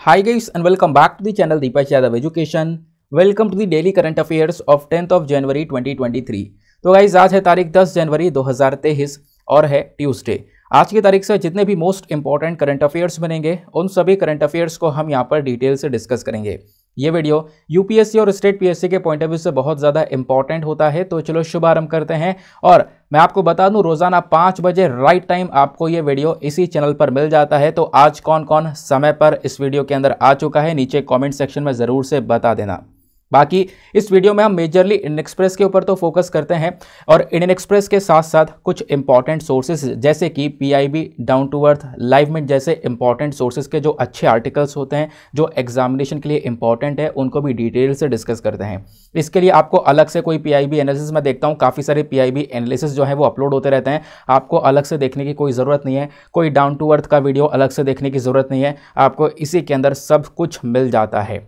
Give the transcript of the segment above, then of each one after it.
Hi guys and welcome back to the channel Deepa Yadav education welcome to the daily current affairs of tenth of January 2023 तो guys आज है तारीख 10 जनवरी दो हज़ार तेईस और है ट्यूसडे आज की तारीख से जितने भी मोस्ट इंपॉर्टेंट करंट अफेयर्स बनेंगे, उन सभी करंट अफेयर्स को हम यहाँ पर डिटेल से डिस्कस करेंगे. ये वीडियो यूपीएससी और स्टेट पीएससी के पॉइंट ऑफ़ व्यू से बहुत ज़्यादा इंपॉर्टेंट होता है तो चलो शुभारंभ करते हैं। और मैं आपको बता दूँ, रोज़ाना पाँच बजे राइट टाइम आपको ये वीडियो इसी चैनल पर मिल जाता है। तो आज कौन कौन समय पर इस वीडियो के अंदर आ चुका है, नीचे कॉमेंट सेक्शन में ज़रूर से बता देना। बाकी इस वीडियो में हम मेजरली इंडियन एक्सप्रेस के ऊपर तो फोकस करते हैं और इंडियन एक्सप्रेस के साथ साथ कुछ इंपॉर्टेंट सोर्सेज जैसे कि PIB down to earth live mint जैसे इंपॉर्टेंट सोर्सेज के जो अच्छे आर्टिकल्स होते हैं, जो एग्जामिनेशन के लिए इंपॉर्टेंट है, उनको भी डिटेल से डिस्कस करते हैं। इसके लिए आपको अलग से कोई पी आई एनालिसिस मैं देखता हूँ, काफ़ी सारे पी आई एनालिसिस जो है वो अपलोड होते रहते हैं। आपको अलग से देखने की कोई ज़रूरत नहीं है, कोई डाउन टू अर्थ का वीडियो अलग से देखने की ज़रूरत नहीं है, आपको इसी के अंदर सब कुछ मिल जाता है।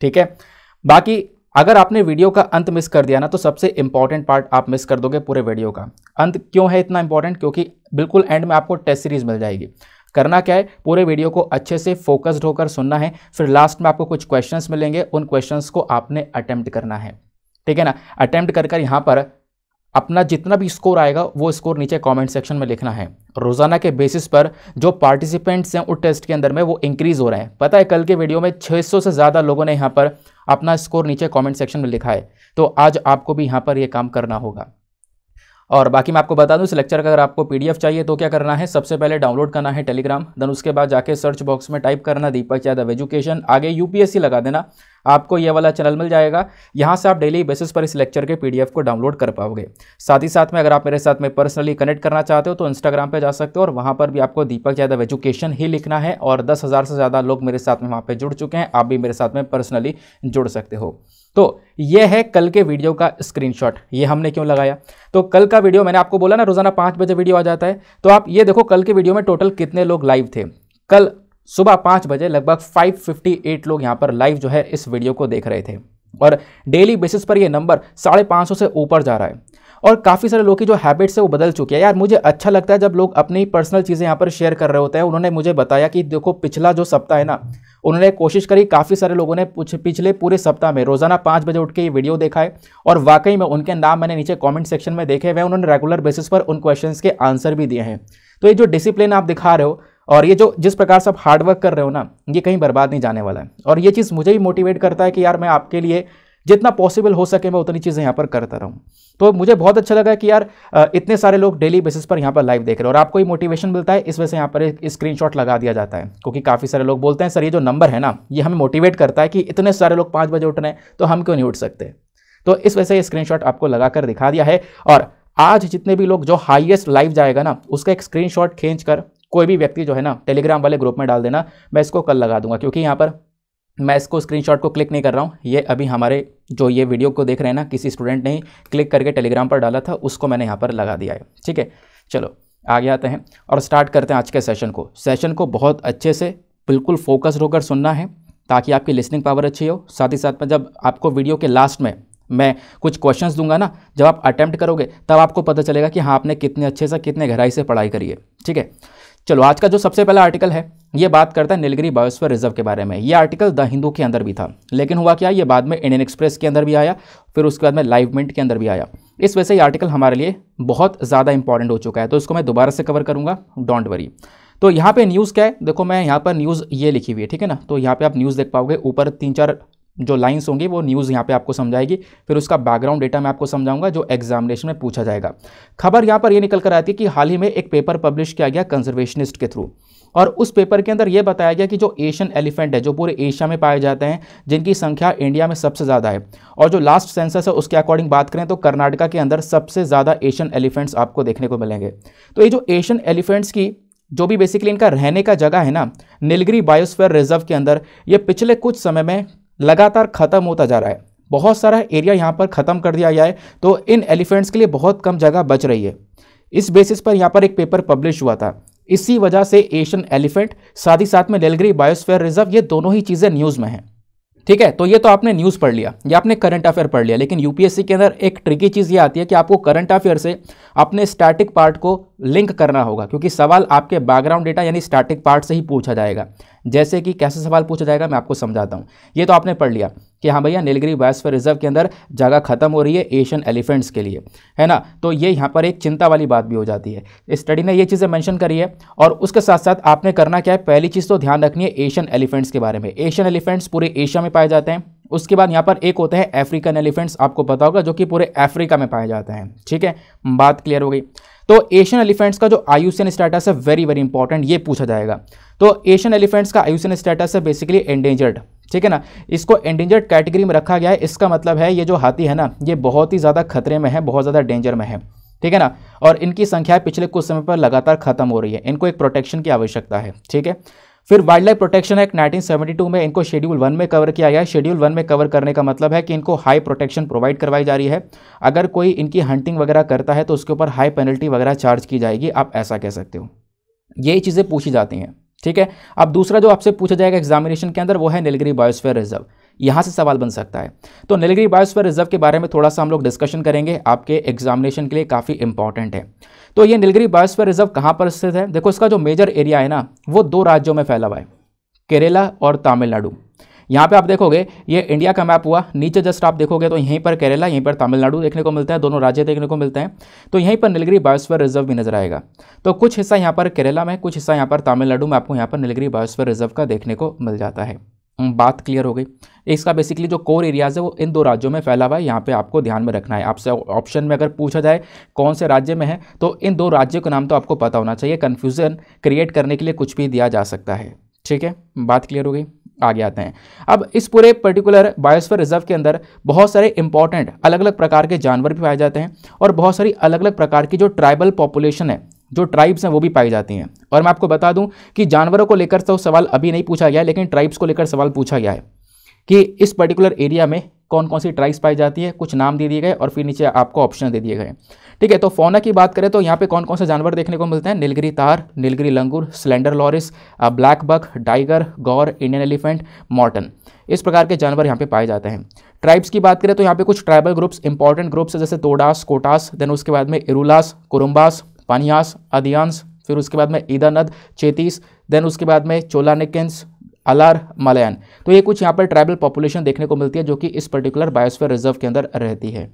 ठीक है? बाकी, अगर आपने वीडियो का अंत मिस कर दिया ना तो सबसे इंपॉर्टेंट पार्ट आप मिस कर दोगे पूरे वीडियो का। अंत क्यों है इतना इंपॉर्टेंट क्योंकि बिल्कुल एंड में आपको टेस्ट सीरीज़ मिल जाएगी। करना क्या है? पूरे वीडियो को अच्छे से फोकस्ड होकर सुनना है, फिर लास्ट में आपको कुछ क्वेश्चंस मिलेंगे, उन क्वेश्चंस को आपने अटेम्प्ट करना है। ठीक है ना? अटेम्प्ट कर कर यहाँ पर अपना जितना भी स्कोर आएगा, वो स्कोर नीचे कमेंट सेक्शन में लिखना है। रोज़ाना के बेसिस पर जो पार्टिसिपेंट्स हैं, उस टेस्ट के अंदर में वो इंक्रीज़ हो रहे हैं। पता है, कल के वीडियो में 600 से ज़्यादा लोगों ने यहाँ पर अपना स्कोर नीचे कमेंट सेक्शन में लिखा है। तो आज आपको भी यहाँ पर ये काम करना होगा। और बाकी मैं आपको बता दूँ, इस लेक्चर का अगर आपको पीडीएफ चाहिए तो क्या करना है? सबसे पहले डाउनलोड करना है टेलीग्राम देन उसके बाद जाके सर्च बॉक्स में टाइप करना दीपक यादव एजुकेशन आगे यूपीएससी लगा देना। आपको ये वाला चैनल मिल जाएगा। यहाँ से आप डेली बेसिस पर इस लेक्चर के पीडीएफ को डाउनलोड कर पाओगे। साथ ही साथ में अगर आप मेरे साथ में पर्सनली कनेक्ट करना चाहते हो तो इंस्टाग्राम पर जा सकते हो, और वहाँ पर भी आपको दीपक यादव एजुकेशन ही लिखना है, और दस से ज़्यादा लोग मेरे साथ में वहाँ पर जुड़ चुके हैं। आप भी मेरे साथ में पर्सनली जुड़ सकते हो। तो ये है कल के वीडियो का स्क्रीनशॉट। ये हमने क्यों लगाया? तो कल का वीडियो मैंने आपको बोला ना, रोज़ाना पाँच बजे वीडियो आ जाता है। तो आप ये देखो कल के वीडियो में टोटल कितने लोग लाइव थे। कल सुबह पाँच बजे लगभग 558 लोग यहाँ पर लाइव जो है इस वीडियो को देख रहे थे। और डेली बेसिस पर ये नंबर साढ़े पाँच सौ से ऊपर जा रहा है। और काफ़ी सारे लोग की जो हैबिट्स है वो बदल चुकी है। यार, मुझे अच्छा लगता है जब लोग अपनी पर्सनल चीज़ें यहाँ पर शेयर कर रहे होते हैं। उन्होंने मुझे बताया कि देखो पिछला जो सप्ताह है ना उन्होंने कोशिश करी, काफ़ी सारे लोगों ने पिछले पूरे सप्ताह में रोज़ाना पाँच बजे उठ के ये वीडियो देखा है और वाकई में उनके नाम मैंने नीचे कॉमेंट सेक्शन में देखे हुए उन्होंने रेगुलर बेसिस पर उन क्वेश्चन के आंसर भी दिए हैं। तो ये जो डिसिप्लिन आप दिखा रहे हो और ये जो जिस प्रकार से आप हार्डवर्क कर रहे हो ना, ये कहीं बर्बाद नहीं जाने वाला है। और ये चीज़ मुझे भी मोटिवेट करता है कि यार मैं आपके लिए जितना पॉसिबल हो सके मैं उतनी चीज़ें यहाँ पर करता रहूँ। तो मुझे बहुत अच्छा लगा कि यार इतने सारे लोग डेली बेसिस पर यहाँ पर लाइव देख रहे हैं और आपको ये मोटिवेशन मिलता है, इस वजह से यहाँ पर एक स्क्रीनशॉट लगा दिया जाता है, क्योंकि काफ़ी सारे लोग बोलते हैं, सर, ये जो नंबर है ना, ये हमें मोटिवेट करता है कि इतने सारे लोग पाँच बजे उठ रहे हैं तो हम क्यों नहीं उठ सकते? तो इस वजह से ये स्क्रीन आपको लगा कर दिखा दिया है और आज जितने भी लोग, जो हाईएस्ट लाइव जाएगा ना, उसका एक स्क्रीनशॉट खींच कर कोई भी व्यक्ति जो है ना टेलीग्राम वाले ग्रुप में डाल देना, मैं इसको कल लगा दूँगा, क्योंकि यहाँ पर मैं इसको स्क्रीनशॉट को क्लिक नहीं कर रहा हूँ। ये अभी हमारे जो ये वीडियो को देख रहे हैं ना, किसी स्टूडेंट ने क्लिक करके टेलीग्राम पर डाला था, उसको मैंने यहाँ पर लगा दिया है। ठीक है? चलो, आगे आते हैं और स्टार्ट करते हैं आज के सेशन को। सेशन को बहुत अच्छे से बिल्कुल फोकस्ड होकर सुनना है, ताकि आपकी लिसनिंग पावर अच्छी हो। साथ ही साथ में जब आपको वीडियो के लास्ट में मैं कुछ क्वेश्चंस दूँगा ना, जब आप अटैम्प्ट करोगे, तब आपको पता चलेगा कि हाँ आपने कितने अच्छे से कितने गहराई से पढ़ाई करी है। ठीक है? चलो, आज का जो सबसे पहला आर्टिकल है, ये बात करता है नीलगिरी बायोस्फीयर रिज़र्व के बारे में। ये आर्टिकल द हिंदू के अंदर भी था, लेकिन हुआ क्या? ये बाद में इंडियन एक्सप्रेस के अंदर भी आया, फिर उसके बाद में लाइव मिंट के अंदर भी आया। इस वजह से ये आर्टिकल हमारे लिए बहुत ज़्यादा इंपॉर्टेंट हो चुका है तो इसको मैं दोबारा से कवर करूँगा डोंट वरी तो यहाँ पे न्यूज़ क्या है? देखो, मैं यहाँ पर न्यूज़ ये लिखी हुई है, ठीक है ना? तो यहाँ पे आप न्यूज़ देख पाओगे, ऊपर तीन चार जो लाइंस होंगी वो न्यूज़ यहाँ पे आपको समझाएगी। फिर उसका बैकग्राउंड डेटा मैं आपको समझाऊँगा, जो एग्जामिनेशन में पूछा जाएगा। खबर यहाँ पर ये निकल कर आती है कि हाल ही में एक पेपर पब्लिश किया गया कंजर्वेशनिस्ट के थ्रू और उस पेपर के अंदर यह बताया गया कि जो एशियन एलिफेंट है, जो पूरे एशिया में पाए जाते हैं, जिनकी संख्या इंडिया में सबसे ज़्यादा है। और जो लास्ट सेंसस है, उसके अकॉर्डिंग बात करें तो कर्नाटका के अंदर सबसे ज़्यादा एशियन एलिफेंट्स आपको देखने को मिलेंगे। तो ये जो एशियन एलिफेंट्स की, जो भी बेसिकली इनका रहने का जगह है ना नीलगिरी बायोस्फेयर रिज़र्व के अंदर, ये पिछले कुछ समय में लगातार ख़त्म होता जा रहा है। बहुत सारा एरिया यहाँ पर ख़त्म कर दिया गया है तो इन एलिफेंट्स के लिए बहुत कम जगह बच रही है। इस बेसिस पर यहाँ पर एक पेपर पब्लिश हुआ था। इसी वजह से एशियन एलिफेंट साथ ही साथ में लेलगरी बायोस्फेयर रिज़र्व ये दोनों ही चीज़ें न्यूज़ में हैं। ठीक है? तो ये तो आपने न्यूज़ पढ़ लिया, या आपने करंट अफेयर पढ़ लिया, लेकिन यूपीएससी के अंदर एक ट्रिकी चीज़ ये आती है कि आपको करंट अफेयर से अपने स्टैटिक पार्ट को लिंक करना होगा, क्योंकि सवाल आपके बैकग्राउंड डेटा यानी स्टैटिक पार्ट से ही पूछा जाएगा। जैसे कि कैसे सवाल पूछा जाएगा मैं आपको समझाता हूँ। ये तो आपने पढ़ लिया। कि हाँ भैया नीलगिरी बायोस्फीयर रिज़र्व के अंदर जगह खत्म हो रही है एशियन एलिफेंट्स के लिए, है ना? तो ये यहाँ पर एक चिंता वाली बात भी हो जाती है। स्टडी ने ये चीज़ें मेंशन करी है और उसके साथ साथ आपने करना क्या है? पहली चीज़ तो ध्यान रखनी है एशियन एलिफेंट्स के बारे में। एशियन एलिफेंट्स पूरे एशिया में पाए जाते हैं। उसके बाद यहाँ पर एक होते हैं अफ्रीकन एलिफेंट्स आपको पता होगा, जो कि पूरे अफ्रीका में पाए जाते हैं। ठीक है? बात क्लियर हो गई। तो एशियन एलिफेंट्स का जो आयुसियन स्टेटस है वेरी वेरी इंपॉर्टेंट ये पूछा जाएगा। तो एशियन एलिफेंट्स का आयुसियन स्टेटस है बेसिकली एंडेंजर्ड ठीक है ना? इसको एंडेंजर्ड कैटेगरी में रखा गया है। इसका मतलब है, ये जो हाथी है ना, ये बहुत ही ज़्यादा खतरे में है, बहुत ज़्यादा डेंजर में है। ठीक है ना? और इनकी संख्या पिछले कुछ समय पर लगातार खत्म हो रही है। इनको एक प्रोटेक्शन की आवश्यकता है। ठीक है? फिर वाइल्ड लाइफ प्रोटेक्शन एक्ट 1972 में इनको शेड्यूल वन में कवर किया गया है। शेड्यूल वन में कवर करने का मतलब है कि इनको हाई प्रोटेक्शन प्रोवाइड करवाई जा रही है। अगर कोई इनकी हंटिंग वगैरह करता है तो उसके ऊपर हाई पेनल्टी वगैरह चार्ज की जाएगी, आप ऐसा कह सकते हो। यही चीज़ें पूछी जाती हैं। ठीक है? अब दूसरा जो आपसे पूछा जाएगा एग्जामिनेशन के अंदर, वो है नीलगिरी बायोस्फीयर रिज़र्व यहाँ से सवाल बन सकता है। तो नीलगिरी बायोस्फीयर रिज़र्व के बारे में थोड़ा सा हम लोग डिस्कशन करेंगे। आपके एग्जामिनेशन के लिए काफ़ी इंपॉर्टेंट है। तो ये नीलगिरी बायोस्फीयर रिज़र्व कहाँ पर स्थित है? देखो, इसका जो मेजर एरिया है ना, वो दो राज्यों में फैला हुआ है। केरला और तमिलनाडु। यहाँ पे आप देखोगे, ये इंडिया का मैप हुआ। नीचे जस्ट आप देखोगे तो यहीं पर केरला, यहीं पर तमिलनाडु देखने को मिलता है, दोनों राज्य देखने को मिलते हैं। तो यहीं पर नीलगिरी बायोस्फीयर रिज़र्व भी नज़र आएगा। तो कुछ हिस्सा यहाँ पर केरला में, कुछ हिस्सा यहाँ पर तमिलनाडु में आपको यहाँ पर नीलगिरी बायोस्फीयर रिज़र्व का देखने को मिल जाता है। बात क्लियर हो गई। इसका बेसिकली जो कोर एरियाज़ है, वो इन दो राज्यों में फैला हुआ है। यहाँ पे आपको ध्यान में रखना है। आपसे ऑप्शन में अगर पूछा जाए, कौन से राज्य में है तो इन दो राज्यों का नाम तो आपको पता होना चाहिए। कन्फ्यूज़न क्रिएट करने के लिए कुछ भी दिया जा सकता है। ठीक है? बात क्लियर हो गई। आगे आते हैं। अब इस पूरे पर्टिकुलर बायोस्फीयर रिज़र्व के अंदर बहुत सारे इंपॉर्टेंट अलग अलग प्रकार के जानवर भी पाए जाते हैं और बहुत सारी अलग अलग प्रकार की जो ट्राइबल पॉपुलेशन है, जो ट्राइब्स हैं, वो भी पाई जाती हैं। और मैं आपको बता दूँ कि जानवरों को लेकर तो सवाल अभी नहीं पूछा गया लेकिन ट्राइब्स को लेकर सवाल पूछा गया है कि इस पर्टिकुलर एरिया में कौन कौन सी ट्राइब्स पाई जाती है, कुछ नाम दे दिए गए और फिर नीचे आपको ऑप्शन दे दिए गए ठीक है तो फोना की बात करें तो यहाँ पे कौन कौन से जानवर देखने को मिलते हैं? Nilgiri tahr, Nilgiri langur, slender loris black buck tiger gaur, Indian elephant, Morton. इस प्रकार के जानवर यहाँ पे पाए जाते हैं। ट्राइब्स की बात करें तो यहाँ पे कुछ ट्राइबल ग्रुप्स, इंपॉर्टेंट ग्रुप्स जैसे तोडास, कोटास, देन उसके बाद में इरुलास, कुरुम्बास, पानियास अधियांस फिर उसके बाद में ईदानद, चेतीस, देन उसके बाद में चोलानिकेंस अलार मलयान। तो ये कुछ यहाँ पर ट्राइबल पॉपुलेशन देखने को मिलती है जो कि इस पर्टिकुलर बायोस्फीयर रिज़र्व के अंदर रहती है।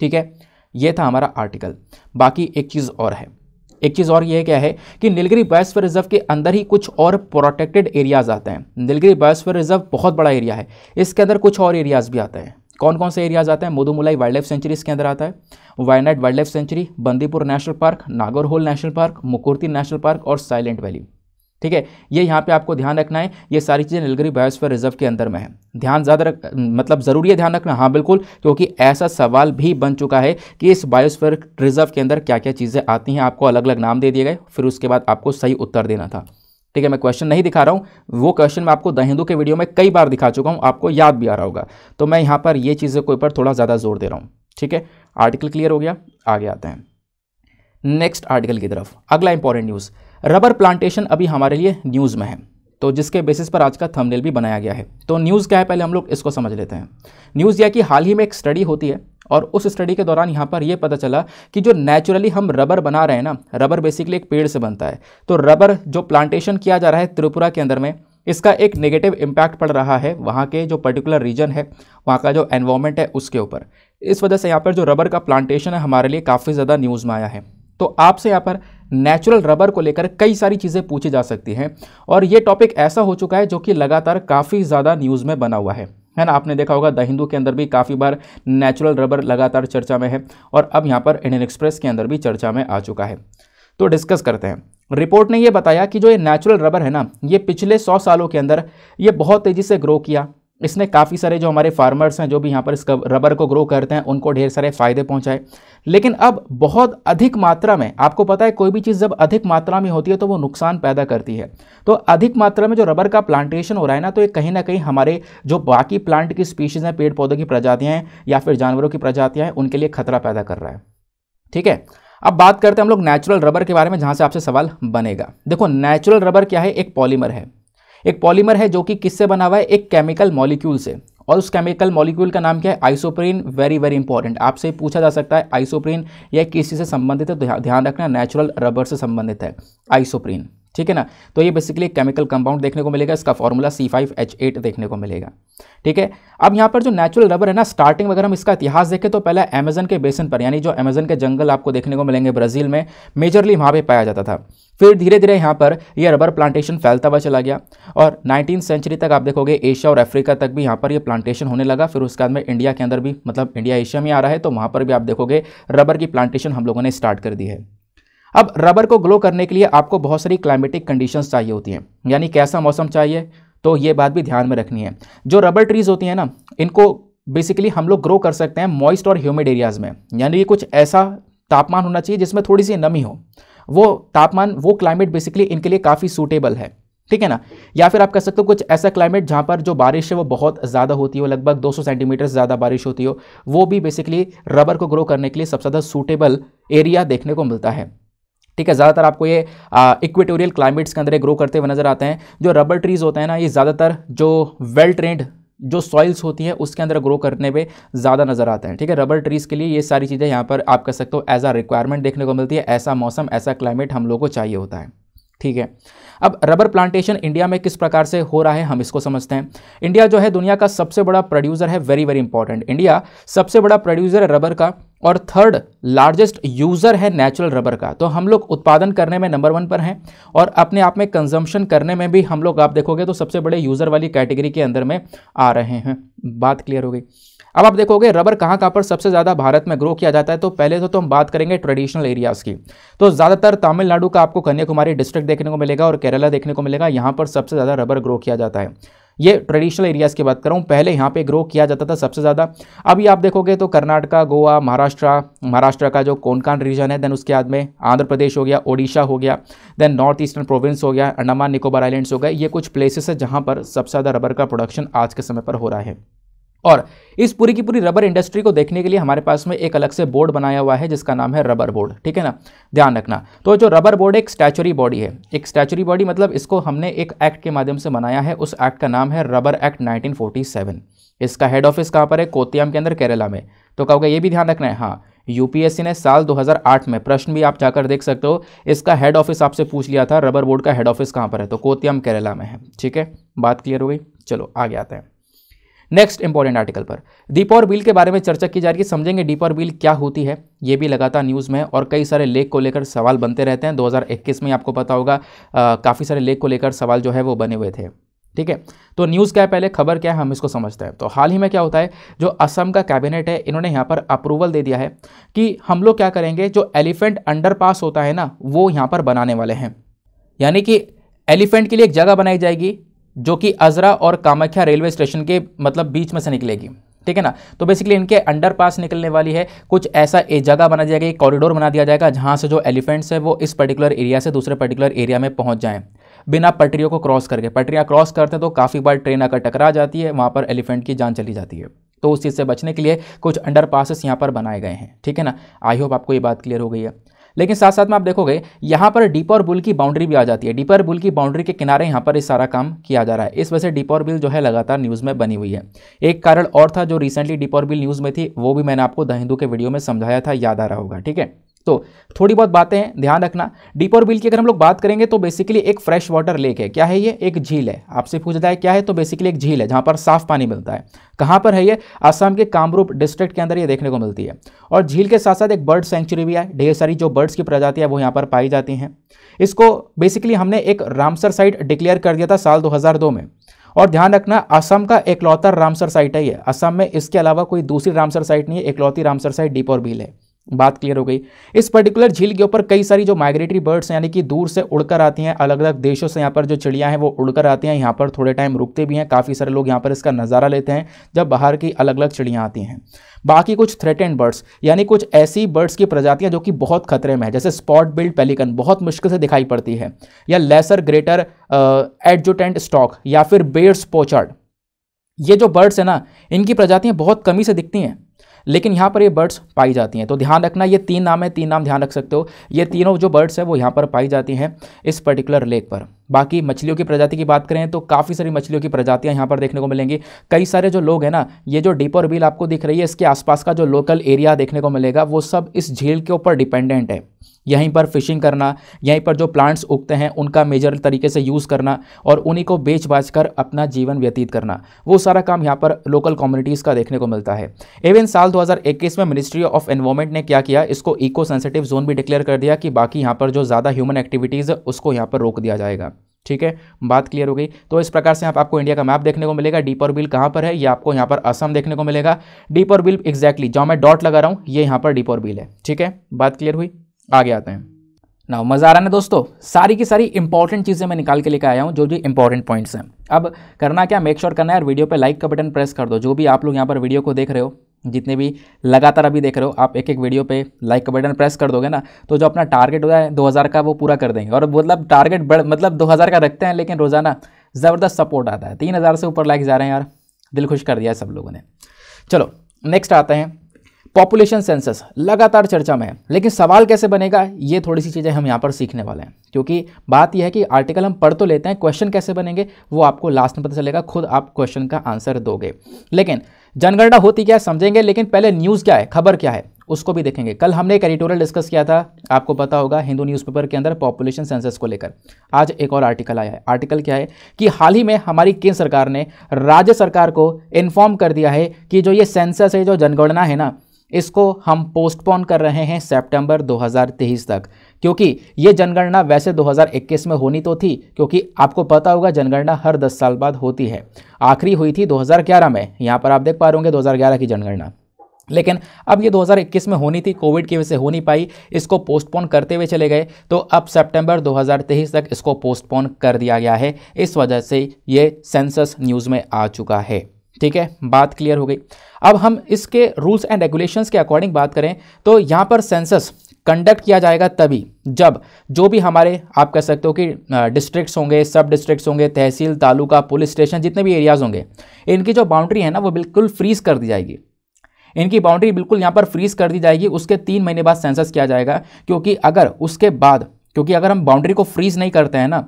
ठीक है? ये था हमारा आर्टिकल बाकी एक चीज़ और है। एक चीज़ और ये क्या है कि नीलगिरी बायोस्फीयर रिज़र्व के अंदर ही कुछ और प्रोटेक्टेड एरियाज़ आते हैं। नीलगिरी बायोस्फीयर रिज़र्व बहुत बड़ा एरिया है। इसके अंदर कुछ और एरियाज़ भी आते हैं। कौन कौन से एरियाज़ आते हैं? मोदुमुलाई वाइल्ड लाइफ सेंचुरी इसके अंदर आता है। Wayanad wild life sanctuary Bandipur national park Nagarhole national park Mukurthi national park और साइलेंट वैली ठीक है? ये यहाँ पे आपको ध्यान रखना है, ये सारी चीज़ें नीलगिरी बायोस्फीयर रिज़र्व के अंदर में है। ध्यान ज़्यादा रख मतलब ज़रूरी है ध्यान रखना हाँ बिल्कुल, क्योंकि ऐसा सवाल भी बन चुका है कि इस बायोस्फीयर रिज़र्व के अंदर क्या क्या चीज़ें आती हैं, आपको अलग अलग नाम दे दिए गए, फिर उसके बाद आपको सही उत्तर देना था। ठीक है, मैं क्वेश्चन नहीं दिखा रहा हूँ, वो क्वेश्चन मैं आपको द हिंदू के वीडियो में कई बार दिखा चुका हूँ, आपको याद भी आ रहा होगा। तो मैं यहाँ पर ये चीज़ें के ऊपर थोड़ा ज़्यादा ज़ोर दे रहा हूँ, ठीक है? आर्टिकल क्लियर हो गया, आगे आते हैं। नेक्स्ट आर्टिकल की तरफ़, अगला इंपॉर्टेंट न्यूज़ रबर प्लांटेशन अभी हमारे लिए न्यूज़ में है। तो जिसके बेसिस पर आज का थंबनेल भी बनाया गया है। तो न्यूज़ क्या है? पहले हम लोग इसको समझ लेते हैं। न्यूज़ यह कि हाल ही में एक स्टडी होती है और उस स्टडी के दौरान यहाँ पर यह पता चला कि जो नेचुरली हम रबर बना रहे हैं ना रबर बेसिकली एक पेड़ से बनता है। तो रबर जो प्लांटेशन किया जा रहा है त्रिपुरा के अंदर में, इसका एक नेगेटिव इम्पैक्ट पड़ रहा है वहाँ के जो पर्टिकुलर रीजन है, वहाँ का जो एनवायरमेंट है उसके ऊपर। इस वजह से यहाँ पर जो रबर का प्लांटेशन है हमारे लिए काफ़ी ज़्यादा न्यूज़ में आया है। तो आपसे यहाँ पर नेचुरल रबर को लेकर कई सारी चीज़ें पूछी जा सकती हैं। और ये टॉपिक ऐसा हो चुका है जो कि लगातार काफ़ी ज़्यादा न्यूज़ में बना हुआ है। है ना? आपने देखा होगा, द हिंदू के अंदर भी काफ़ी बार नेचुरल रबर लगातार चर्चा में है और अब यहाँ पर इंडियन एक्सप्रेस के अंदर भी चर्चा में आ चुका है। तो डिस्कस करते हैं। रिपोर्ट ने यह बताया कि जो ये नेचुरल रबर है ना, ये पिछले सौ सालों के अंदर ये बहुत तेज़ी से ग्रो किया। इसने काफ़ी सारे जो हमारे फार्मर्स हैं, जो भी यहाँ पर इसका रबर को ग्रो करते हैं, उनको ढेर सारे फ़ायदे पहुँचाए। लेकिन अब बहुत अधिक मात्रा में, आपको पता है, कोई भी चीज़ जब अधिक मात्रा में होती है तो वो नुकसान पैदा करती है। तो अधिक मात्रा में जो रबर का प्लांटेशन हो रहा है ना तो ये कहीं ना कहीं हमारे जो बाकी प्लांट की स्पीशीज़ हैं पेड़ पौधों की प्रजातियाँ हैं, या फिर जानवरों की प्रजातियाँ हैं, उनके लिए खतरा पैदा कर रहा है। ठीक है? अब बात करते हैं हम लोग नेचुरल रबर के बारे में, जहाँ से आपसे सवाल बनेगा। देखो नेचुरल रबर क्या है? एक पॉलीमर है। एक पॉलीमर है जो कि किससे बना हुआ है? एक केमिकल मॉलिक्यूल से। और उस केमिकल मॉलिक्यूल का नाम क्या है? आइसोप्रीन वेरी वेरी इंपॉर्टेंट आपसे पूछा जा सकता है आइसोप्रीन यह किसी से संबंधित है ध्यान रखना नेचुरल रबर से संबंधित है आइसोप्रीन ठीक है ना? तो ये बेसिकली केमिकल कंपाउंड देखने को मिलेगा, इसका formula C five H eight देखने को मिलेगा। ठीक है? अब यहाँ पर जो नेचुरल रबर है ना स्टार्टिंग वगैरह हम इसका इतिहास देखें तो पहले अमेजन के बेसन पर, यानी जो अमेजन के जंगल आपको देखने को मिलेंगे ब्राज़ील में मेजरली वहाँ पर पाया जाता था। फिर धीरे धीरे यहाँ पर यह रबर प्लांटेशन फैलता हुआ चला गया। और नाइनटीन सेंचुरी तक आप देखोगे एशिया और अफ्रीका तक भी यहाँ पर यह प्लांटेशन होने लगा। फिर उसके बाद में इंडिया के अंदर भी मतलब इंडिया एशिया में आ रहा है तो वहाँ पर भी आप देखोगे रबर की प्लांटेशन हम लोगों ने स्टार्ट कर दी है। अब रबर को ग्लो करने के लिए आपको बहुत सारी क्लाइमेटिक कंडीशंस चाहिए होती हैं। यानी कैसा मौसम चाहिए तो ये बात भी ध्यान में रखनी है। जो रबर ट्रीज होती हैं ना, इनको बेसिकली हम लोग ग्रो कर सकते हैं मॉइस्ट और ह्यूमिड एरियाज़ में। यानी कुछ ऐसा तापमान होना चाहिए जिसमें थोड़ी सी नमी हो। वो तापमान, वो क्लाइमेट बेसिकली इनके लिए काफ़ी सूटेबल है। ठीक है ना? या फिर आप कह सकते हो कुछ ऐसा क्लाइमेट जहाँ पर जो बारिश है वो बहुत ज़्यादा होती हो, लगभग 200 सेंटीमीटर ज़्यादा बारिश होती हो, वो भी बेसिकली रबर को ग्रो करने के लिए सबसे ज़्यादा सूटेबल एरिया देखने को मिलता है। ठीक है? ज़्यादातर आपको ये इक्वेटोरियल क्लाइमेट्स के अंदर ग्रो करते हुए नज़र आते हैं। जो रबर ट्रीज होते हैं ना, ये ज़्यादातर जो वेल ट्रेंड जो सॉइल्स होती हैं, उसके अंदर ग्रो करने पे ज़्यादा नज़र आते हैं, ठीक है? रबर ट्रीज़ के लिए ये सारी चीज़ें यहाँ पर आप कह सकते हो एज आ रिक्वायरमेंट देखने को मिलती है, ऐसा मौसम, ऐसा क्लाइमेट हम लोग को चाहिए होता है, ठीक है? अब रबर प्लांटेशन इंडिया में किस प्रकार से हो रहा है, हम इसको समझते हैं। इंडिया जो है, दुनिया का सबसे बड़ा प्रोड्यूसर है वेरी वेरी इंपॉर्टेंट इंडिया सबसे बड़ा प्रोड्यूसर है रबर का और थर्ड लार्जेस्ट यूज़र है नेचुरल रबर का। तो हम लोग उत्पादन करने में नंबर वन पर हैं और अपने आप में कंजम्पशन करने में भी हम लोग, आप देखोगे तो सबसे बड़े यूज़र वाली कैटेगरी के अंदर में आ रहे हैं। बात क्लियर हो गई। अब आप देखोगे रबर कहाँ कहाँ पर सबसे ज़्यादा भारत में ग्रो किया जाता है तो पहले तो, तो हम बात करेंगे ट्रेडिशनल एरियाज़ की। तो ज़्यादातर तमिलनाडु का आपको कन्याकुमारी डिस्ट्रिक्ट देखने को मिलेगा और केरला देखने को मिलेगा यहाँ पर सबसे ज़्यादा रबर ग्रो किया जाता है। ये ट्रेडिशनल एरियाज़ की बात कर पहले यहाँ पे ग्रो किया जाता था सबसे ज़्यादा। अभी आप देखोगे तो कर्नाटका गोवा महाराष्ट्र महाराष्ट्र का जो कोनकान रीजन है देन उसके बाद में आंध्र प्रदेश हो गया ओडिशा हो गया देन नॉर्थ ईस्टर्न प्रोविंस हो गया अंडमान निकोबार आइलैंड्स हो गए। ये कुछ प्लेसेस है जहाँ पर सबसे ज़्यादा रबर का प्रोडक्शन आज के समय पर हो रहा है। और इस पूरी की पूरी रबर इंडस्ट्री को देखने के लिए हमारे पास में एक अलग से बोर्ड बनाया हुआ है, जिसका नाम है रबर बोर्ड, ठीक है ना? ध्यान रखना। तो जो रबर बोर्ड एक स्टैचुरी बॉडी है, एक स्टैचुरी बॉडी मतलब इसको हमने एक एक्ट के माध्यम से बनाया है, उस एक्ट का नाम है रबर एक्ट 1947 इसका हेड ऑफ़िस कहाँ पर है? कोतियाम के अंदर, केरला में। तो कहोगे ये भी ध्यान रखना है? हाँ यूपीएससी ने साल 2008 में, प्रश्न भी आप जाकर देख सकते हो, इसका हेड ऑफ़िस आपसे पूछ लिया था, रबर बोर्ड का हेड ऑफ़िस कहाँ पर है? तो कोतियाम केरला में है, ठीक है? बात क्लियर हो गई? चलो, आगे आते हैं। नेक्स्ट इंपॉर्टेंट आर्टिकल पर। दीपौर बिल के बारे में चर्चा की जा रही है। समझेंगे डीपौर बिल क्या होती है? ये भी लगातार न्यूज़ में और कई सारे लेख को लेकर सवाल बनते रहते हैं। 2021 में आपको पता होगा काफ़ी सारे लेख को लेकर सवाल जो है वो बने हुए थे। ठीक है? तो न्यूज़ क्या है पहले? खबर क्या है? हम इसको समझते हैं। तो हाल ही में क्या होता है? जो असम का कैबिनेट है, इन्होंने यहाँ पर अप्रूवल दे दिया है कि हम लोग क्या करेंगे? जो एलिफेंट अंडरपास होता है ना, वो यहाँ पर बनाने वाले हैं। यानी कि एलिफेंट के लिए एक जगह बनाई जाएगी जो कि अजरा और कामाख्या रेलवे स्टेशन के मतलब बीच में से निकलेगी। ठीक है ना? तो बेसिकली इनके अंडर पास निकलने वाली है। कुछ ऐसा एक जगह बना जाएगा एक कॉरिडोर बना दिया जाएगा, जहाँ से जो एलिफेंट्स है, वो इस पर्टिकुलर एरिया से दूसरे पर्टिकुलर एरिया में पहुँच जाएँ। बिना पटरियों को क्रॉस करके। पटरियाँ क्रॉस करते हैं तो काफ़ी बार ट्रेन आकर टकरा जाती है, वहाँ पर एलिफेंट की जान चली जाती है। तो उस चीज़ से बचने के लिए कुछ अंडर पासिस यहाँ पर बनाए गए हैं। ठीक है ना? आई होप आपको ये बात क्लियर हो गई है। लेकिन साथ साथ में आप देखोगे, यहाँ पर डीप और बुल की बाउंड्री भी आ जाती है। डीपर बुल की बाउंड्री के किनारे यहाँ पर इस सारा काम किया जा रहा है। इस वजह से डीपर बिल जो है लगातार न्यूज़ में बनी हुई है। एक कारण और था जो रिसेंटली डीपर बिल न्यूज़ में थी, वो भी मैंने आपको द हिंदू के वीडियो में समझाया था, याद आ रहा होगा, ठीक है? तो थोड़ी बहुत बातें हैं ध्यान रखना। डीपर बिल की अगर हम लोग बात करेंगे तो बेसिकली एक फ्रेश वाटर लेक है। क्या है ये? एक झील है। आपसे पूछता है क्या है तो बेसिकली एक झील है जहाँ पर साफ़ पानी मिलता है। कहाँ पर है ये? आसाम के कामरूप डिस्ट्रिक्ट के अंदर ये देखने को मिलती है। और झील के साथ साथ एक बर्ड सेंचुरी भी है। ढेर सारी जो बर्ड्स की प्रजातियाँ वो यहाँ पर पाई जाती हैं। इसको बेसिकली हमने एक रामसर साइट डिक्लेयर कर दिया था साल दो हज़ार दो में। और ध्यान रखना असम का एकलौता रामसर साइट है ये। असम में इसके अलावा कोई दूसरी रामसर साइट नहीं है। एकलौती रामसर साइट डीप और भील है। बात क्लियर हो गई। इस पर्टिकुलर झील के ऊपर कई सारी जो माइग्रेटरी बर्ड्स यानी कि दूर से उड़कर आती हैं अलग अलग देशों से यहाँ पर जो चिड़िया हैं, वो उड़कर आती हैं। यहाँ पर थोड़े टाइम रुकते भी हैं, काफ़ी सारे लोग यहाँ पर इसका नज़ारा लेते हैं, जब बाहर की अलग अलग चिड़ियाँ आती हैं। बाकी कुछ थ्रेटेंड बर्ड्स यानी कुछ ऐसी बर्ड्स की प्रजातियाँ जो कि बहुत खतरे में है, जैसे स्पॉट बिल्ड पेलिकन बहुत मुश्किल से दिखाई पड़ती है, या लेसर ग्रेटर एडजुटेंट स्टॉक या फिर बेड्स पोचर्ड ये जो बर्ड्स हैं ना, इनकी प्रजातियाँ बहुत कमी से दिखती हैं। लेकिन यहाँ पर ये बर्ड्स पाई जाती हैं। तो ध्यान रखना, ये तीन नाम है, तीन नाम ध्यान रख सकते हो। ये तीनों जो बर्ड्स हैं, वो यहाँ पर पाई जाती हैं इस पर्टिकुलर लेक पर। बाकी मछलियों की प्रजाति की बात करें तो काफ़ी सारी मछलियों की प्रजातियाँ यहाँ पर देखने को मिलेंगी। कई सारे जो लोग हैं ना, ये जो डीपर बिल आपको दिख रही है, इसके आसपास का जो लोकल एरिया देखने को मिलेगा, वो सब इस झील के ऊपर डिपेंडेंट है। यहीं पर फिशिंग करना, यहीं पर जो प्लांट्स उगते हैं, उनका मेजर तरीके से यूज़ करना और उन्हीं को बेच बाच कर अपना जीवन व्यतीत करना, वो सारा काम यहाँ पर लोकल कम्युनिटीज़ का देखने को मिलता है। इवन साल 2021 में मिनिस्ट्री ऑफ़ एनवायरमेंट ने क्या किया, इसको इको सेंसिटिव जोन भी डिक्लेयर कर दिया कि बाकी यहाँ पर जो ज़्यादा ह्यूमन एक्टिविटीज़ उसको यहाँ पर रोक दिया जाएगा। ठीक है? बात क्लियर हो गई। तो इस प्रकार से आप, आपको इंडिया का मैप देखने को मिलेगा। डीपर बिल कहाँ पर है? ये आपको यहाँ पर असम देखने को मिलेगा। डीपर बिल एक्जैक्टली जहाँ मैं डॉट लगा रहा हूँ, ये यहाँ पर डीपर बिल है। ठीक है? बात क्लियर हुई? आगे आते हैं। ना मज़ा आ रहा है दोस्तों? सारी की सारी इंपॉर्टेंट चीज़ें मैं निकाल के लेकर आया हूँ, जो भी इंपॉर्टेंट पॉइंट्स हैं। अब करना क्या? मेक श्योर sure करना है और वीडियो पे लाइक का बटन प्रेस कर दो। जो भी आप लोग यहाँ पर वीडियो को देख रहे हो जितने भी लगातार अभी देख रहे हो, आप एक एक वीडियो पे लाइक का बटन प्रेस कर दोगे ना तो जो अपना टारगेट होता है 2000 का वो पूरा कर देंगे। और मतलब टारगेट मतलब 2000 का रखते हैं, लेकिन रोज़ाना ज़बरदस्त सपोर्ट आता है। तीन हज़ार से ऊपर लाइक जा रहे हैं यार, दिल खुश कर दिया है सब लोगों ने। चलो नेक्स्ट आते हैं। पॉपुलेशन सेंसस लगातार चर्चा में है। लेकिन सवाल कैसे बनेगा, ये थोड़ी सी चीज़ें हम यहाँ पर सीखने वाले हैं। क्योंकि बात यह है कि आर्टिकल हम पढ़ तो लेते हैं क्वेश्चन कैसे बनेंगे, वो आपको लास्ट में पता चलेगा, खुद आप क्वेश्चन का आंसर दोगे। लेकिन जनगणना होती क्या है समझेंगे, लेकिन पहले न्यूज़ क्या है, खबर क्या है, उसको भी देखेंगे। कल हमने एक एडिटोरियल डिस्कस किया था, आपको पता होगा, हिंदू न्यूज़पेपर के अंदर पॉपुलेशन सेंसस को लेकर। आज एक और आर्टिकल आया है। आर्टिकल क्या है कि हाल ही में हमारी केंद्र सरकार ने राज्य सरकार को इन्फॉर्म कर दिया है कि जो ये सेंसस है, जो जनगणना है ना इसको हम पोस्टपोन कर रहे हैं सितंबर 2023 तक। क्योंकि ये जनगणना वैसे 2021 में होनी तो थी, क्योंकि आपको पता होगा जनगणना हर 10 साल बाद होती है। आखिरी हुई थी 2011 में, यहाँ पर आप देख पा रहे होंगे 2011 की जनगणना। लेकिन अब ये 2021 में होनी थी कोविड की वजह से हो नहीं पाई, इसको पोस्टपोन करते हुए चले गए। तो अब सितंबर 2023 तक इसको पोस्टपोन कर दिया गया है। इस वजह से ये सेंसस न्यूज़ में आ चुका है। ठीक है, बात क्लियर हो गई। अब हम इसके रूल्स एंड रेगुलेशंस के अकॉर्डिंग बात करें तो यहाँ पर सेंसस कंडक्ट किया जाएगा तभी, जब जो भी हमारे, आप कह सकते हो कि डिस्ट्रिक्ट्स होंगे सब डिस्ट्रिक्ट्स होंगे, तहसील, तालुका पुलिस स्टेशन जितने भी एरियाज़ होंगे, इनकी जो बाउंड्री है ना, वो बिल्कुल फ्रीज कर दी जाएगी। इनकी बाउंड्री बिल्कुल यहाँ पर फ्रीज कर दी जाएगी, उसके तीन महीने बाद सेंसस किया जाएगा, क्योंकि अगर उसके बाद क्योंकि अगर हम बाउंड्री को फ्रीज नहीं करते हैं ना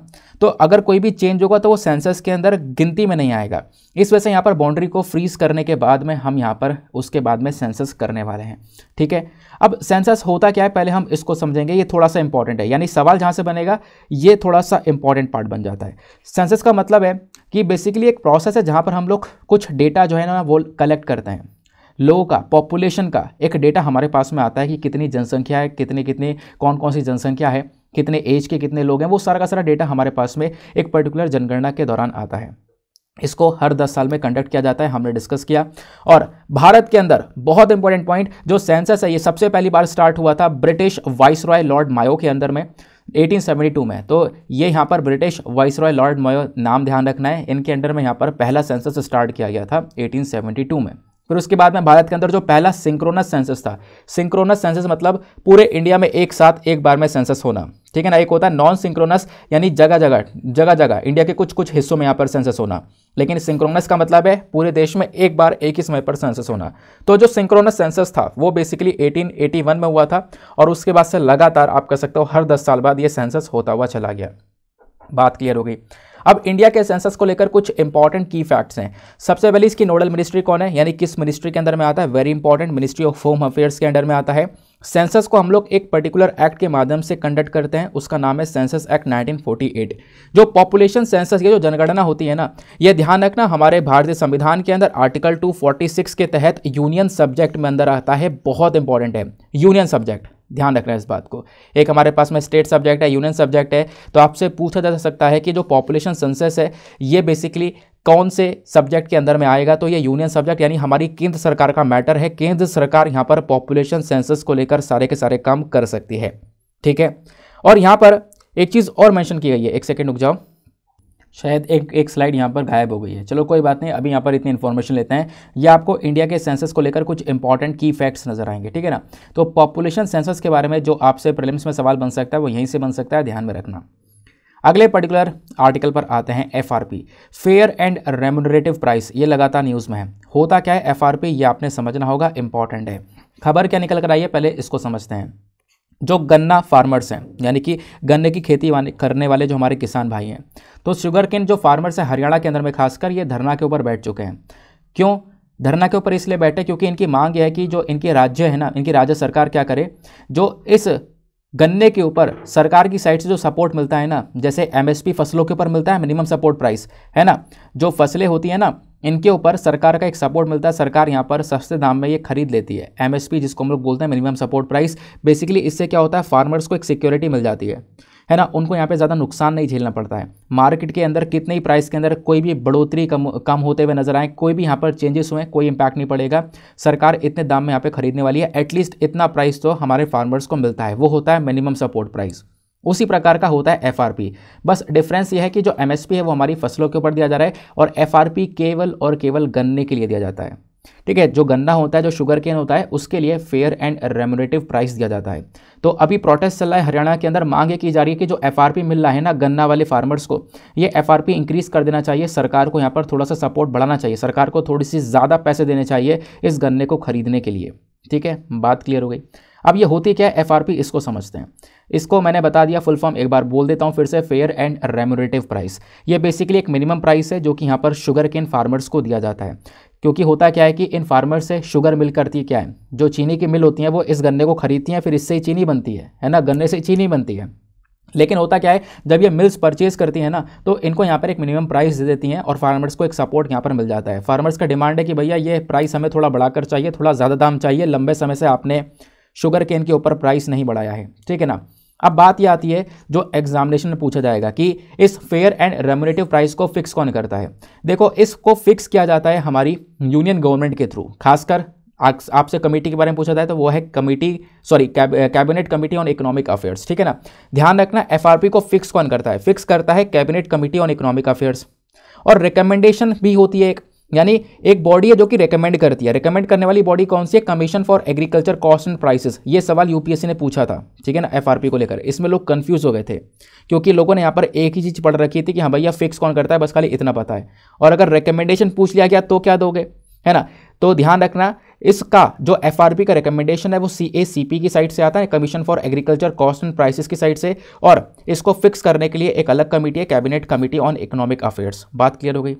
तो अगर कोई भी चेंज होगा तो वो सेंसस के अंदर गिनती में नहीं आएगा। इस वजह से यहाँ पर बाउंड्री को फ्रीज करने के बाद में हम यहाँ पर उसके बाद में सेंसस करने वाले हैं। ठीक है? अब सेंसस होता क्या है? पहले हम इसको समझेंगे। ये थोड़ा सा इंपॉर्टेंट है। यानी सवाल जहाँ से बनेगा, ये थोड़ा सा इंपॉर्टेंट पार्ट बन जाता है। सेंसस का मतलब है कि बेसिकली एक प्रोसेस है जहाँ पर हम लोग कुछ डेटा जो है ना, वो कलेक्ट करते हैं। लोगों का पॉपुलेशन का एक डेटा हमारे पास में आता है कि कितनी जनसंख्या है कितनी कितनी कौन कौन सी जनसंख्या है। कितने एज के कितने लोग हैं, वो सारा का सारा डेटा हमारे पास में एक पर्टिकुलर जनगणना के दौरान आता है। इसको हर 10 साल में कंडक्ट किया जाता है, हमने डिस्कस किया। और भारत के अंदर बहुत इंपॉर्टेंट पॉइंट जो सेंसस है, ये सबसे पहली बार स्टार्ट हुआ था British viceroy Lord Mayo के अंदर में 1872 में। तो ये यहाँ पर British viceroy Lord Mayo नाम ध्यान रखना है, इनके अंडर में यहाँ पर पहला सेंसस स्टार्ट किया गया था 1872 में। फिर उसके बाद में भारत के अंदर जो पहला सिंक्रोनस सेंसस था सिंक्रोनस सेंसस मतलब पूरे इंडिया में एक साथ एक बार में सेंसस होना। ठीक है ना? एक होता है नॉन सिंक्रोनस यानी जगह जगह जगह जगह इंडिया के कुछ कुछ हिस्सों में यहाँ पर सेंसस होना। लेकिन सिंक्रोनस का मतलब है पूरे देश में एक बार, एक ही समय पर सेंसस होना। तो जो सिंक्रोनस सेंसस था, वो बेसिकली 1881 में हुआ था, और उसके बाद से लगातार आप कह सकते हो हर दस साल बाद ये सेंसस होता हुआ चला गया। बात क्लियर हो गई। अब इंडिया के सेंसस को लेकर कुछ इंपॉर्टेंट की फैक्ट्स हैं। सबसे पहले इसकी नोडल मिनिस्ट्री कौन है? यानी किस मिनिस्ट्री के अंदर में आता है? Very important ministry of home affairs के अंडर में आता है। सेंसस को हम लोग एक पर्टिकुलर एक्ट के माध्यम से कंडक्ट करते हैं। उसका नाम है सेंसस एक्ट 1948 जो पॉपुलेशन सेंसस की जो जनगणना होती है ना, ये ध्यान रखना हमारे भारतीय संविधान के अंदर आर्टिकल 246 के तहत यूनियन सब्जेक्ट में अंदर आता है। बहुत इंपॉर्टेंट है। यूनियन सब्जेक्ट ध्यान रखना है इस बात को। एक हमारे पास में स्टेट सब्जेक्ट है यूनियन सब्जेक्ट है तो आपसे पूछा जा सकता है कि जो पॉपुलेशन सेंसस है, ये बेसिकली कौन से सब्जेक्ट के अंदर में आएगा? तो ये यूनियन सब्जेक्ट यानी हमारी केंद्र सरकार का मैटर है। केंद्र सरकार यहाँ पर पॉपुलेशन सेंसस को लेकर सारे के सारे काम कर सकती है। ठीक है? और यहाँ पर एक चीज़ और मैंशन की गई है। एक सेकेंड रुक जाओ। शायद एक एक स्लाइड यहाँ पर गायब हो गई है। चलो कोई बात नहीं, अभी यहाँ पर इतनी इन्फॉर्मेशन लेते हैं। ये आपको इंडिया के सेंसस को लेकर कुछ इंपॉर्टेंट की फैक्ट्स नज़र आएँगे, ठीक है ना? तो पॉपुलेशन सेंसस के बारे में जो आपसे प्रिलिम्स में सवाल बन सकता है, वो यहीं से बन सकता है, ध्यान में रखना। अगले पर्टिकुलर आर्टिकल पर आते हैं FRP fair and remunerative price ये लगातार न्यूज़ में है। होता क्या है एफआरपी ये आपने समझना होगा इंपॉर्टेंट है। खबर क्या निकल कर आई है, पहले इसको समझते हैं। जो गन्ना फार्मर्स हैं, यानी कि गन्ने की खेती करने वाले जो हमारे किसान भाई हैं। तो शुगर केन जो फार्मर्स हैं हरियाणा के अंदर में खासकर ये धरना के ऊपर बैठ चुके हैं। क्यों? धरना के ऊपर इसलिए बैठे क्योंकि इनकी मांग यह है कि जो इनके राज्य है ना, इनकी राज्य सरकार क्या करे? जो इस गन्ने के ऊपर सरकार की साइड से जो सपोर्ट मिलता है ना, जैसे एमएसपी फ़सलों के ऊपर मिलता है मिनिमम सपोर्ट प्राइस है ना? जो फ़सलें होती हैं ना, इनके ऊपर सरकार का एक सपोर्ट मिलता है, सरकार यहाँ पर सस्ते दाम में ये खरीद लेती है। एमएसपी जिसको हम लोग बोलते हैं मिनिमम सपोर्ट प्राइस बेसिकली इससे क्या होता है फार्मर्स को एक सिक्योरिटी मिल जाती है। है ना? उनको यहाँ पे ज़्यादा नुकसान नहीं झेलना पड़ता है। मार्केट के अंदर, कितने ही प्राइस के अंदर कोई भी बढ़ोतरी कम कम होते हुए नज़र आए, कोई भी यहाँ पर चेंजेस हुए, कोई इंपैक्ट नहीं पड़ेगा। सरकार इतने दाम में यहाँ पे खरीदने वाली है। एटलीस्ट इतना प्राइस तो हमारे फार्मर्स को मिलता है। वो होता है मिनिमम सपोर्ट प्राइस उसी प्रकार का होता है एफआरपी बस डिफरेंस ये है कि जो एमएसपी है, वो हमारी फ़सलों के ऊपर दिया जा रहा है और एफआरपी केवल और केवल गन्ने के लिए दिया जाता है। ठीक है, जो गन्ना होता है, जो शुगर केन होता है, उसके लिए फेयर एंड रेमुनेटिव प्राइस दिया जाता है। तो अभी प्रोटेस्ट चल रहा है हरियाणा के अंदर, मांग ये की जा रही है कि जो एफआरपी मिल रहा है ना, गन्ना वाले फार्मर्स को, ये एफआरपी इंक्रीज कर देना चाहिए, सरकार को यहाँ पर थोड़ा सा सपोर्ट बढ़ाना चाहिए, सरकार को थोड़ी सी ज़्यादा पैसे देने चाहिए इस गन्ने को खरीदने के लिए। ठीक है, बात क्लियर हो गई। अब ये होती क्या है एफआरपी इसको समझते हैं। इसको मैंने बता दिया फुल फॉर्म एक बार बोल देता हूँ फिर से फेयर एंड रेमोरेटिव प्राइस ये बेसिकली एक मिनिमम प्राइस है जो कि यहाँ पर शुगर केन फार्मर्स को दिया जाता है। क्योंकि होता क्या है कि इन फार्मर्स से शुगर मिल करती क्या है? जो चीनी की मिल होती है, वो इस गन्ने को खरीदती हैं, फिर इससे ही चीनी बनती है है ना? गन्ने से चीनी बनती है। लेकिन होता क्या है, जब ये मिल्स परचेज करती हैं ना तो इनको यहाँ पर एक मिनिमम प्राइस दे देती हैं और फार्मर्स को एक सपोर्ट यहाँ पर मिल जाता है। फार्मर्स का डिमांड है कि भैया, ये प्राइस हमें थोड़ा बढ़ाकर चाहिए, थोड़ा ज़्यादा दाम चाहिए, लंबे समय से आपने शुगर केन के ऊपर प्राइस नहीं बढ़ाया है, ठीक है ना? अब बात यह आती है जो एग्जामिनेशन में पूछा जाएगा कि इस फेयर एंड रेमुनेटिव प्राइस को फिक्स कौन करता है? देखो, इसको फिक्स किया जाता है हमारी यूनियन गवर्नमेंट के थ्रू खासकर आपसे कमेटी के बारे में पूछा जाए तो वो है committee sorry cabinet committee on economic affairs ठीक है ना? ध्यान रखना एफआरपी को फिक्स कौन करता है? फिक्स करता है cabinet committee on economic affairs और रिकमेंडेशन भी होती है एक यानी एक बॉडी है जो कि रिकमेंड करती है। रिकमेंड करने वाली बॉडी कौन सी है? Commission for agriculture cost and prices ये सवाल यूपीएससी ने पूछा था, ठीक है ना एफआरपी को लेकर। इसमें लोग कंफ्यूज हो गए थे, क्योंकि लोगों ने यहाँ पर एक ही चीज़ पढ़ रखी थी कि हाँ भैया फिक्स कौन करता है? बस खाली इतना पता है। और अगर रिकमेंडेशन पूछ लिया गया तो क्या दोगे? है ना? तो ध्यान रखना, इसका जो एफआरपी का रिकमेंडेशन है, वो सी ए सी पी की साइड से आता है commission for agriculture cost and prices की साइड से। और इसको फिक्स करने के लिए एक अलग कमेटी है cabinet committee on economic affairs बात क्लियर हो गई?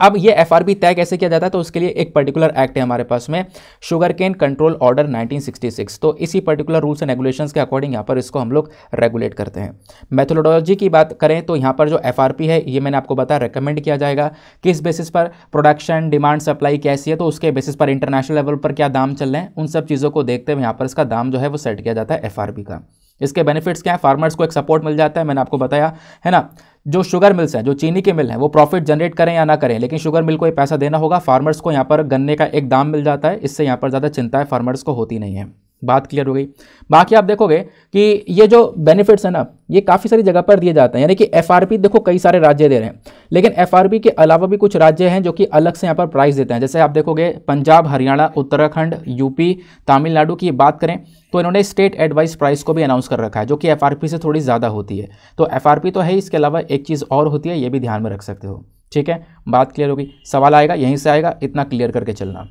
अब ये एफआरपी तय कैसे किया जाता है? तो उसके लिए एक पर्टिकुलर एक्ट है हमारे पास में शुगर केन कंट्रोल ऑर्डर 1966 तो इसी पर्टिकुलर रूल्स एंड रेगुलेशंस के अकॉर्डिंग यहाँ पर इसको हम लोग रेगुलेट करते हैं। मेथोडोलॉजी की बात करें तो यहाँ पर जो एफआरपी है, ये मैंने आपको बताया रिकमेंड किया जाएगा। किस बेसिस पर? प्रोडक्शन डिमांड सप्लाई कैसी है? तो उसके बेसिस पर इंटरनेशनल लेवल पर क्या दाम चल रहे हैं? उन सब चीज़ों को देखते हुए यहाँ पर इसका दाम जो है वो सेट किया जाता है एफआरपी का। इसके बेनिफिट्स क्या है? फार्मर्स को एक सपोर्ट मिल जाता है, मैंने आपको बताया, है ना? जो शुगर मिल्स हैं, जो चीनी के मिल हैं, वो प्रॉफिट जनरेट करें या ना करें, लेकिन शुगर मिल को ये पैसा देना होगा फार्मर्स को यहाँ पर गन्ने का एक दाम मिल जाता है, इससे यहाँ पर ज़्यादा चिंता है फार्मर्स को होती नहीं है। बात क्लियर हो गई। बाकी आप देखोगे कि ये जो बेनिफिट्स है ना, ये काफ़ी सारी जगह पर दिए जाते हैं। यानी कि एफआरपी देखो कई सारे राज्य दे रहे हैं। लेकिन एफ़ के अलावा भी कुछ राज्य हैं जो कि अलग से यहाँ पर प्राइस देते हैं। जैसे आप देखोगे पंजाब, हरियाणा, उत्तराखंड यूपी तमिलनाडु की बात करें तो इन्होंने स्टेट एडवाइस प्राइस को भी अनाउंस कर रखा है, जो कि एफ़ से थोड़ी ज़्यादा होती है। तो एफआरपी तो है इसके अलावा एक चीज़ और होती है, ये भी ध्यान में रख सकते हो। ठीक है? बात क्लियर होगी सवाल आएगा, यहीं से आएगा, इतना क्लियर करके चलना।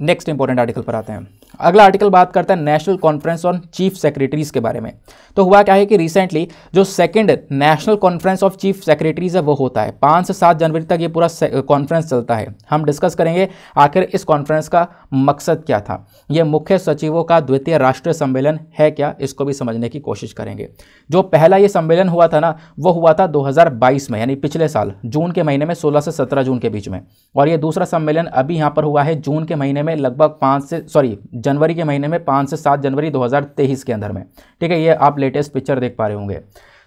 नेक्स्ट इंपॉर्टेंट आर्टिकल पर आते हैं। अगला आर्टिकल बात करता है national conference on chief secretaries के बारे में। तो हुआ क्या है कि रिसेंटली जो second national conference of chief secretaries है, वो होता है। पाँच से सात जनवरी तक ये पूरा कॉन्फ्रेंस चलता है। हम डिस्कस करेंगे आखिर इस कॉन्फ्रेंस का मकसद क्या था। ये मुख्य सचिवों का द्वितीय राष्ट्रीय सम्मेलन है क्या, इसको भी समझने की कोशिश करेंगे। जो पहला ये सम्मेलन हुआ था ना, वो हुआ था दो हज़ार बाईस में, यानी पिछले साल, जून के महीने में, सोलह से सत्रह जून के बीच में। और ये दूसरा सम्मेलन अभी यहाँ पर हुआ है, जून के महीने में लगभग पाँच से सॉरी जनवरी के महीने में पाँच से सात जनवरी 2023 के अंदर में। ठीक है, ये आप लेटेस्ट पिक्चर देख पा रहे होंगे।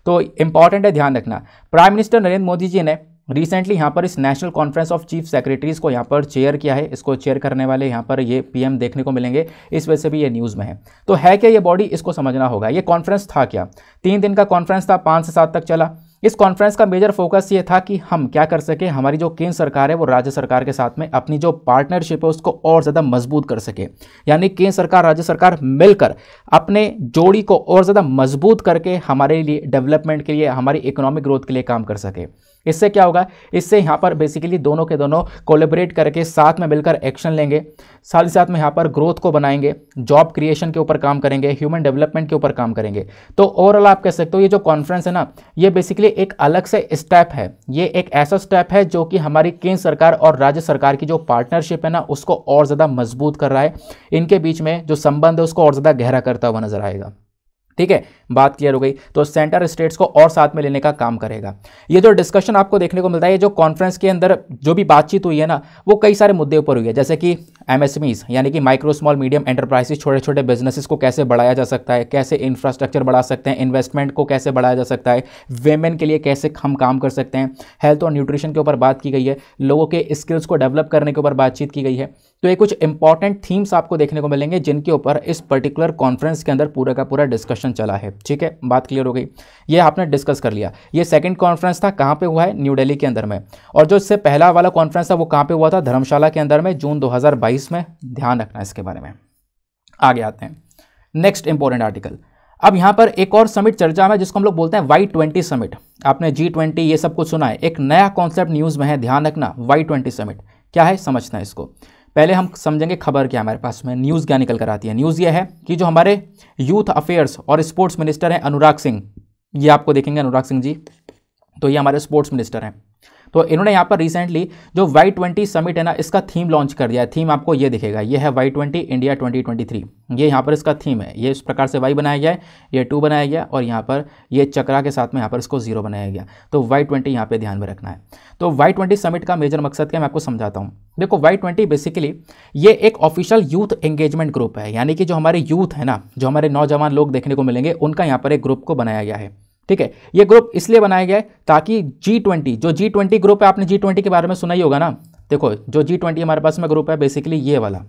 तो इंपॉर्टेंट है, ध्यान रखना। प्राइम मिनिस्टर नरेंद्र मोदी जी ने रिसेंटली यहाँ पर इस national conference of chief secretaries को यहाँ पर चेयर किया है। इसको चेयर करने वाले यहाँ पर ये पीएम देखने को मिलेंगे। इस वजह से भी ये न्यूज़ में है। तो है क्या ये बॉडी इसको समझना होगा। ये कॉन्फ्रेंस था क्या? तीन दिन का कॉन्फ्रेंस था, पाँच से सात तक चला। इस कॉन्फ्रेंस का मेजर फोकस ये था कि हम क्या कर सकें, हमारी जो केंद्र सरकार है, वो राज्य सरकार के साथ में अपनी जो पार्टनरशिप है, उसको और ज़्यादा मज़बूत कर सके। यानी केंद्र सरकार, राज्य सरकार मिलकर अपने जोड़ी को और ज़्यादा मज़बूत करके हमारे लिए डेवलपमेंट के लिए, हमारी इकोनॉमिक ग्रोथ के लिए काम कर सके। इससे क्या होगा? इससे यहाँ पर बेसिकली दोनों के दोनों कोलेबरेट करके साथ में मिलकर एक्शन लेंगे। साथ ही साथ में यहाँ पर ग्रोथ को बनाएँगे जॉब क्रिएशन के ऊपर काम करेंगे ह्यूमन डेवलपमेंट के ऊपर काम करेंगे। तो ओवरऑल आप कह सकते हो, ये जो कॉन्फ्रेंस है ना, ये बेसिकली एक अलग से स्टेप है। ये एक ऐसा स्टेप है जो कि हमारी केंद्र सरकार और राज्य सरकार की जो पार्टनरशिप है ना, उसको और ज़्यादा मज़बूत कर रहा है। इनके बीच में जो संबंध है, उसको और ज़्यादा गहरा करता हुआ नज़र आएगा। ठीक है, बात क्लियर हो गई। तो सेंटर स्टेट्स को और साथ में लेने का काम करेगा। ये जो डिस्कशन आपको देखने को मिलता है, ये जो कॉन्फ्रेंस के अंदर जो भी बातचीत हुई है ना, वो कई सारे मुद्दे ऊपर हुई है। जैसे कि एमएसएमईज यानी कि माइक्रो स्मॉल मीडियम एंटरप्राइजेस छोटे छोटे बिजनेसेस को कैसे बढ़ाया जा सकता है, कैसे इंफ्रास्ट्रक्चर बढ़ा सकते हैं इन्वेस्टमेंट को कैसे बढ़ाया जा सकता है वेमेन के लिए कैसे हम काम कर सकते हैं हेल्थ और न्यूट्रिशन के ऊपर बात की गई है, लोगों के स्किल्स को डेवलप करने के ऊपर बातचीत की गई है। तो ये कुछ इंपॉर्टेंट थीम्स आपको देखने को मिलेंगे, जिनके ऊपर इस पर्टिकुलर कॉन्फ्रेंस के अंदर पूरा का पूरा डिस्कशन चला है। ठीक है? बात क्लियर हो गई। ये आपने डिस्कस कर लिया। ये सेकंड कॉन्फ्रेंस था, कहाँ पे हुआ है? न्यू दिल्ली के अंदर में। और जो इससे पहला वाला कॉन्फ्रेंस था, वो कहाँ पे हुआ था? धर्मशाला के अंदर में, जून 2022 में। ध्यान रखना इसके बारे में। आगे आते हैं। नेक्स्ट इंपॉर्टेंट आर्टिकल अब यहाँ पर एक और समिट चर्चा में, जिसको हम लोग बोलते हैं वाई ट्वेंटी समिट आपने जी ट्वेंटी ये सब कुछ सुना है। एक नया कॉन्सेप्ट न्यूज़ में है, ध्यान रखना वाई ट्वेंटी समिट क्या है? समझना है इसको। पहले हम समझेंगे खबर क्या हमारे पास में। न्यूज़ क्या निकल कर आती है? न्यूज़ यह है कि जो हमारे यूथ अफेयर्स और स्पोर्ट्स मिनिस्टर हैं, अनुराग सिंह। ये आपको देखेंगे अनुराग सिंह जी। तो ये हमारे स्पोर्ट्स मिनिस्टर हैं। तो इन्होंने यहाँ पर रिसेंटली जो वाई ट्वेंटी समिट है ना, इसका थीम लॉन्च कर दिया है। थीम आपको ये दिखेगा, ये है Y twenty India twenty twenty three ये यहाँ पर इसका थीम है। ये इस प्रकार से वाई बनाया गया है, ये टू बनाया गया, और यहाँ पर ये चक्रा के साथ में यहाँ पर इसको ज़ीरो बनाया गया। तो वाई ट्वेंटी यहाँ पर ध्यान में रखना है। तो वाई ट्वेंटी समिट का मेजर मकसद क्या मैं आपको समझाता हूँ। देखो वाई ट्वेंटी बेसिकली ये एक ऑफिशियल यूथ एंगेजमेंट ग्रुप है। यानी कि जो हमारे यूथ है ना, जो हमारे नौजवान लोग देखने को मिलेंगे, उनका यहाँ पर एक ग्रुप को बनाया गया है। ठीक है, ये ग्रुप इसलिए बनाया गया है ताकि जी ट्वेंटी जो जी ट्वेंटी ग्रुप है, आपने जी ट्वेंटी के बारे में सुना ही होगा ना? देखो, जो जी ट्वेंटी हमारे पास में ग्रुप है बेसिकली ये वाला।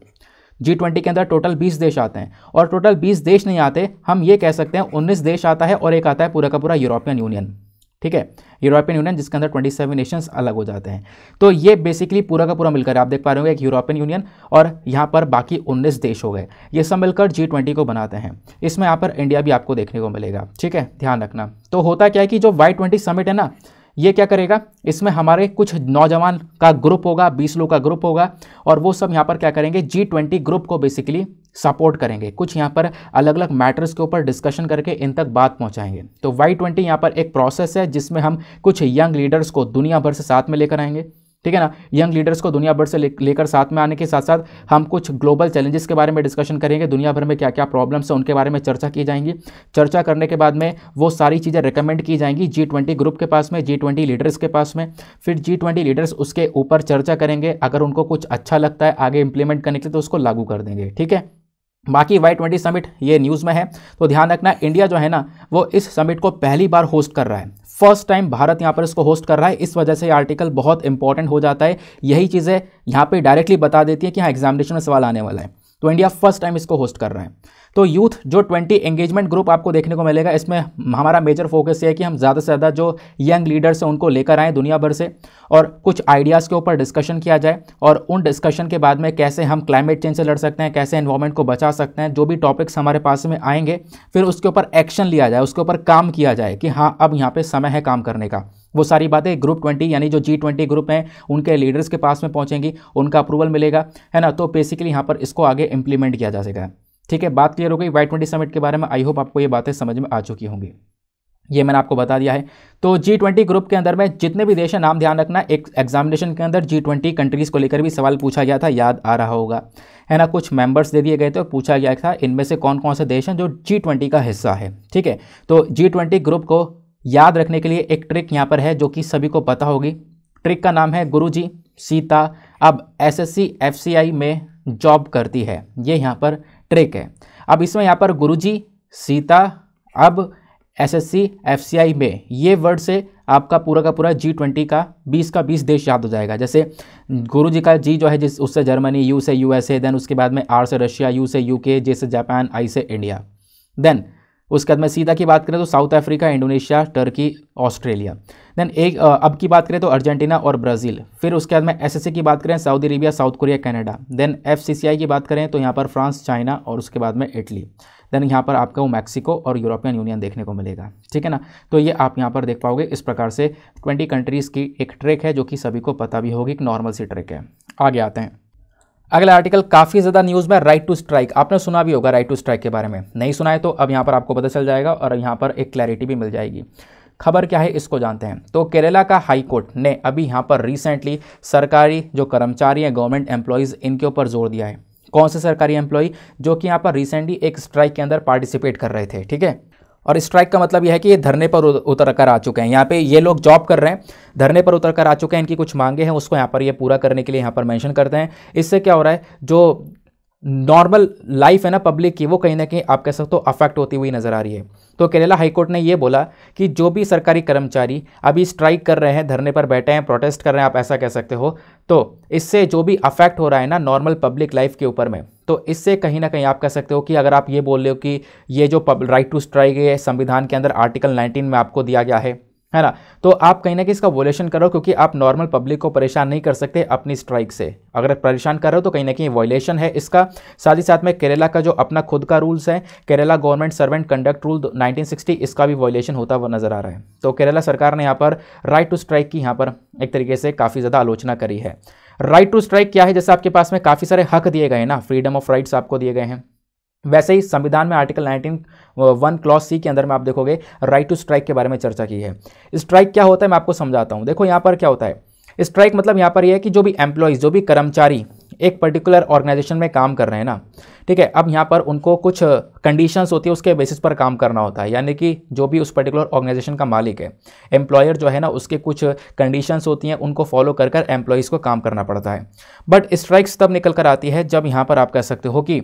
जी ट्वेंटी के अंदर टोटल बीस देश आते हैं और टोटल बीस देश नहीं आते, हम ये कह सकते हैं उन्नीस देश आता है और एक आता है पूरा का पूरा यूरोपियन यूनियन ठीक है? यूरोपियन यूनियन जिसके अंदर 27 नेशंस अलग हो जाते हैं। तो ये बेसिकली पूरा का पूरा मिलकर, आप देख पा रहे होंगे एक यूरोपियन यूनियन और यहाँ पर बाकी 19 देश हो गए। ये सब मिलकर जी ट्वेंटी को बनाते हैं। इसमें यहाँ पर इंडिया भी आपको देखने को मिलेगा। ठीक है? ध्यान रखना। तो होता क्या है कि जो वाई ट्वेंटी समिट है ना ये क्या करेगा? इसमें हमारे कुछ नौजवान का ग्रुप होगा, बीस लोग का ग्रुप होगा, और वो सब यहाँ पर क्या करेंगे? जी ट्वेंटी ग्रुप को बेसिकली सपोर्ट करेंगे। कुछ यहाँ पर अलग अलग मैटर्स के ऊपर डिस्कशन करके इन तक बात पहुँचाएँगे। तो वाई ट्वेंटी यहाँ पर एक प्रोसेस है, जिसमें हम कुछ यंग लीडर्स को दुनिया भर से साथ में लेकर आएँगे। ठीक है ना? यंग लीडर्स को दुनिया भर से लेकर साथ में आने के साथ साथ हम कुछ ग्लोबल चैलेंजेस के बारे में डिस्कशन करेंगे। दुनिया भर में क्या क्या प्रॉब्लम्स हैं, उनके बारे में चर्चा की जाएँगी। चर्चा करने के बाद में वो सारी चीज़ें रिकमेंड की जाएँगी जी ट्वेंटी ग्रुप के पास में जी ट्वेंटी लीडर्स के पास में। फिर जी ट्वेंटी लीडर्स उसके ऊपर चर्चा करेंगे। अगर उनको कुछ अच्छा लगता है, आगे इंप्लीमेंट करने के लिए तो उसको लागू कर देंगे। ठीक है? बाकी वाई ट्वेंटी समिट ये न्यूज़ में है। तो ध्यान रखना इंडिया जो है ना, वो इस समिट को पहली बार होस्ट कर रहा है। फ़र्स्ट टाइम भारत यहाँ पर इसको होस्ट कर रहा है, इस वजह से ये आर्टिकल बहुत इंपॉर्टेंट हो जाता है। यही चीज़ें यहाँ पे डायरेक्टली बता देती है कि हाँ एग्जामिनेशन में सवाल आने वाला है। तो इंडिया फ़र्स्ट टाइम इसको होस्ट कर रहा है। तो यूथ, जो 20 एंगेजमेंट ग्रुप आपको देखने को मिलेगा, इसमें हमारा मेजर फोकस ये है कि हम ज़्यादा से ज़्यादा जो यंग लीडर्स हैं, उनको लेकर आएँ दुनिया भर से और कुछ आइडियाज़ के ऊपर डिस्कशन किया जाए और उन डिस्कशन के बाद में कैसे हम क्लाइमेट चेंज से लड़ सकते हैं, कैसे एनवायरमेंट को बचा सकते हैं, जो भी टॉपिक्स हमारे पास में आएँगे, फिर उसके ऊपर एक्शन लिया जाए, उसके ऊपर काम किया जाए कि हाँ अब यहाँ पर समय है काम करने का। वो सारी बातें ग्रुप ट्वेंटी यानी जो जी ट्वेंटी ग्रुप हैं, उनके लीडर्स के पास में पहुंचेंगी, उनका अप्रूवल मिलेगा, है ना? तो बेसिकली यहाँ पर इसको आगे इंप्लीमेंट किया जा सकेगा ठीक है, बात क्लियर हो गई? वाई ट्वेंटी समिट के बारे में आई होप आपको ये बातें समझ में आ चुकी होंगी। ये मैंने आपको बता दिया है। तो जी ट्वेंटी ग्रुप के अंदर में जितने भी देश हैं, नाम ध्यान रखना, एक एग्जामिनेशन के अंदर जी ट्वेंटी कंट्रीज़ को लेकर भी सवाल पूछा गया था, याद आ रहा होगा। है ना, कुछ मेंबर्स दे दिए गए थे और पूछा गया था, इनमें से कौन कौन से देश हैं जो जी ट्वेंटी का हिस्सा है, ठीक है? तो जी ट्वेंटी ग्रुप को याद रखने के लिए एक ट्रिक यहाँ पर है, जो कि सभी को पता होगी। ट्रिक का नाम है गुरु जी सीता, अब एस एस में जॉब करती है। ये यहाँ पर ट्रिक है। अब इसमें यहाँ पर गुरुजी, सीता, अब एसएससी एफसीआई में ये वर्ड से आपका पूरा का पूरा जी ट्वेंटी का, बीस का बीस देश याद हो जाएगा। जैसे गुरु जी का जी जो है, जिस उससे जर्मनी यू से यूएसए देन उसके बाद में आर से रशिया यू से यूके जे से जापान आई से इंडिया देन उसके बाद में सीधा की बात करें तो South Africa, Indonesia, Turkey, Australia. Then एक अब की बात करें तो अर्जेंटीना और ब्राज़ील। फिर उसके बाद में एसएससी की बात करें, Saudi Arabia, South Korea, Canada. Then F की बात करें तो यहाँ पर फ्रांस, चाइना और उसके बाद में इटली। देन यहाँ पर आपको मैक्सिको और यूरोपियन यूनियन देखने को मिलेगा। ठीक है ना? तो ये आप यहाँ पर देख पाओगे, इस प्रकार से ट्वेंटी कंट्रीज़ की एक ट्रैक है जो कि सभी को पता भी होगी, एक नॉर्मल सी ट्रैक है। आगे आते हैं। अगला आर्टिकल काफ़ी ज़्यादा न्यूज़ में राइट टू स्ट्राइक आपने सुना भी होगा राइट टू स्ट्राइक के बारे में। नहीं सुना है तो अब यहाँ पर आपको पता चल जाएगा और यहाँ पर एक क्लैरिटी भी मिल जाएगी। खबर क्या है इसको जानते हैं। तो केरला का हाई कोर्ट ने अभी यहाँ पर रिसेंटली सरकारी जो कर्मचारी हैं गवर्नमेंट एम्प्लॉयज़ इनके ऊपर ज़ोर दिया है। कौन से सरकारी एम्प्लॉय जो कि यहाँ पर रिसेंटली एक स्ट्राइक के अंदर पार्टिसिपेट कर रहे थे, ठीक है? और स्ट्राइक का मतलब यह है कि ये धरने पर उतर कर आ चुके हैं। यहाँ पे ये लोग जॉब कर रहे हैं, धरने पर उतर कर आ चुके हैं, इनकी कुछ मांगे हैं, उसको यहाँ पर ये पूरा करने के लिए यहाँ पर मैंशन करते हैं। इससे क्या हो रहा है, जो नॉर्मल लाइफ है ना पब्लिक की, वो कहीं ना कहीं आप कह सकते हो अफेक्ट होती हुई नज़र आ रही है। तो केरला हाईकोर्ट ने यह बोला कि जो भी सरकारी कर्मचारी अभी स्ट्राइक कर रहे हैं, धरने पर बैठे हैं, प्रोटेस्ट कर रहे हैं, आप ऐसा कह सकते हो तो इससे जो भी अफेक्ट हो रहा है ना, नॉर्मल पब्लिक लाइफ के ऊपर में तो इससे कहीं ना कहीं आप कह सकते हो कि अगर आप ये बोल रहे हो कि ये जो राइट टू स्ट्राइक है, संविधान के अंदर आर्टिकल नाइनटीन में आपको दिया गया है है ना? तो आप कहीं ना कहीं इसका वॉयलेशन करो क्योंकि आप नॉर्मल पब्लिक को परेशान नहीं कर सकते अपनी स्ट्राइक से। अगर परेशान कर रहे हो तो कहीं ना कहीं वॉयलेशन है इसका। साथ ही साथ में केरला का जो अपना खुद का रूल्स है, Kerala government servant conduct rule 1960 इसका भी वॉयलेशन होता हुआ नज़र आ रहा है। तो केरला सरकार ने यहाँ पर राइट टू स्ट्राइक की यहाँ पर एक तरीके से काफ़ी ज़्यादा आलोचना करी है। राइट टू स्ट्राइक क्या है? जैसे आपके पास में काफ़ी सारे हक दिए गए हैं ना? फ्रीडम ऑफ़ राइट्स आपको दिए गए हैं। वैसे ही संविधान में आर्टिकल 19 वन क्लॉज सी के अंदर में आप देखोगे, राइट टू स्ट्राइक के बारे में चर्चा की है। स्ट्राइक क्या होता है मैं आपको समझाता हूँ। देखो यहाँ पर क्या होता है। स्ट्राइक मतलब यहाँ पर यह है कि जो भी एम्प्लॉयज़, जो भी कर्मचारी एक पर्टिकुलर ऑर्गेनाइजेशन में काम कर रहे हैं ना, ठीक है, अब यहाँ पर उनको कुछ कंडीशंस होती है, उसके बेसिस पर काम करना होता है। यानी कि जो भी उस पर्टिकुलर ऑर्गेनाइजेशन का मालिक है, एम्प्लॉयर जो है ना, उसके कुछ कंडीशंस होती हैं, उनको फॉलो कर कर एम्प्लॉयज़ को काम करना पड़ता है। बट स्ट्राइक्स तब निकल कर आती है जब यहाँ पर आप कह सकते हो कि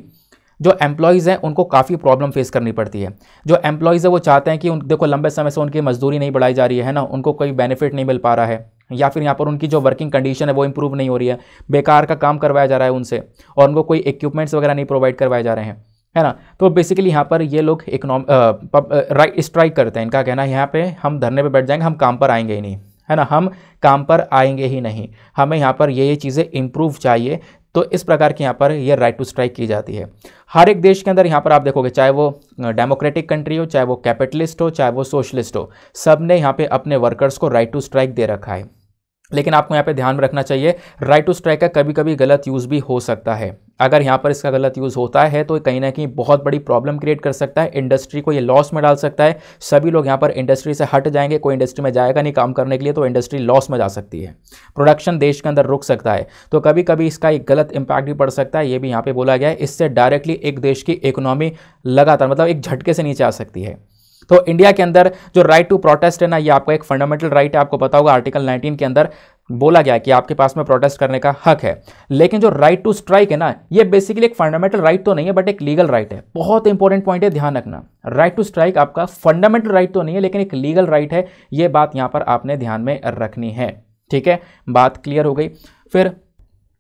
जो एम्प्लॉयज़ हैं, उनको काफ़ी प्रॉब्लम फेस करनी पड़ती है। जो एम्प्लॉयज़ है, वो चाहते हैं कि उन, देखो, लंबे समय से उनकी मजदूरी नहीं बढ़ाई जा रही है ना? उनको कोई बेनिफिट नहीं मिल पा रहा है। या फिर यहाँ पर उनकी जो वर्किंग कंडीशन है, वो इंप्रूव नहीं हो रही है। बेकार का काम करवाया जा रहा है उनसे और उनको कोई इक्विपमेंट्स वगैरह नहीं प्रोवाइड करवाए जा रहे हैं, है ना? तो बेसिकली यहाँ पर ये लोग इकोनॉम राइट स्ट्राइक करते हैं। इनका कहना है, यहाँ पे हम धरने पे बैठ जाएँगे, हम काम पर आएँगे ही नहीं, है ना? हम काम पर आएँगे ही नहीं। हमें यहाँ पर ये ये चीज़ें इंप्रूव चाहिए तो इस प्रकार की यहाँ पर ये राइट टू स्ट्राइक की जाती है। हर एक देश के अंदर यहाँ पर आप देखोगे, चाहे वो डेमोक्रेटिक कंट्री हो, चाहे वो कैपिटलिस्ट हो, चाहे वो सोशलिस्ट हो सबने यहाँ पे अपने वर्कर्स को राइट टू स्ट्राइक दे रखा है। लेकिन आपको यहाँ पे ध्यान में रखना चाहिए राइट टू स्ट्राइक का कभी कभी गलत यूज़ भी हो सकता है। अगर यहाँ पर इसका गलत यूज़ होता है तो कहीं ना कहीं बहुत बड़ी प्रॉब्लम क्रिएट कर सकता है इंडस्ट्री को ये लॉस में डाल सकता है। सभी लोग यहाँ पर इंडस्ट्री से हट जाएँगे, कोई इंडस्ट्री में जाएगा नहीं काम करने के लिए तो इंडस्ट्री लॉस में जा सकती है। प्रोडक्शन देश के अंदर रुक सकता है। तो कभी कभी इसका एक गलत इंपैक्ट भी पड़ सकता है, ये भी यहाँ पर बोला गया है। इससे डायरेक्टली एक देश की इकोनॉमी लगातार मतलब एक झटके से नीचे आ सकती है। तो इंडिया के अंदर जो राइट टू प्रोटेस्ट है ना, ये आपका एक फंडामेंटल राइट है, आपको पता होगा आर्टिकल 19 के अंदर बोला गया कि आपके पास में प्रोटेस्ट करने का हक है। लेकिन जो राइट टू स्ट्राइक है ना, ये बेसिकली एक फंडामेंटल राइट तो नहीं है बट एक लीगल राइट है। बहुत इंपॉर्टेंट पॉइंट है, ध्यान रखना। राइट टू स्ट्राइक आपका फंडामेंटल राइट तो नहीं है, लेकिन एक लीगल राइट है, ये बात यहाँ पर आपने ध्यान में रखनी है। ठीक है? बात क्लियर हो गई। फिर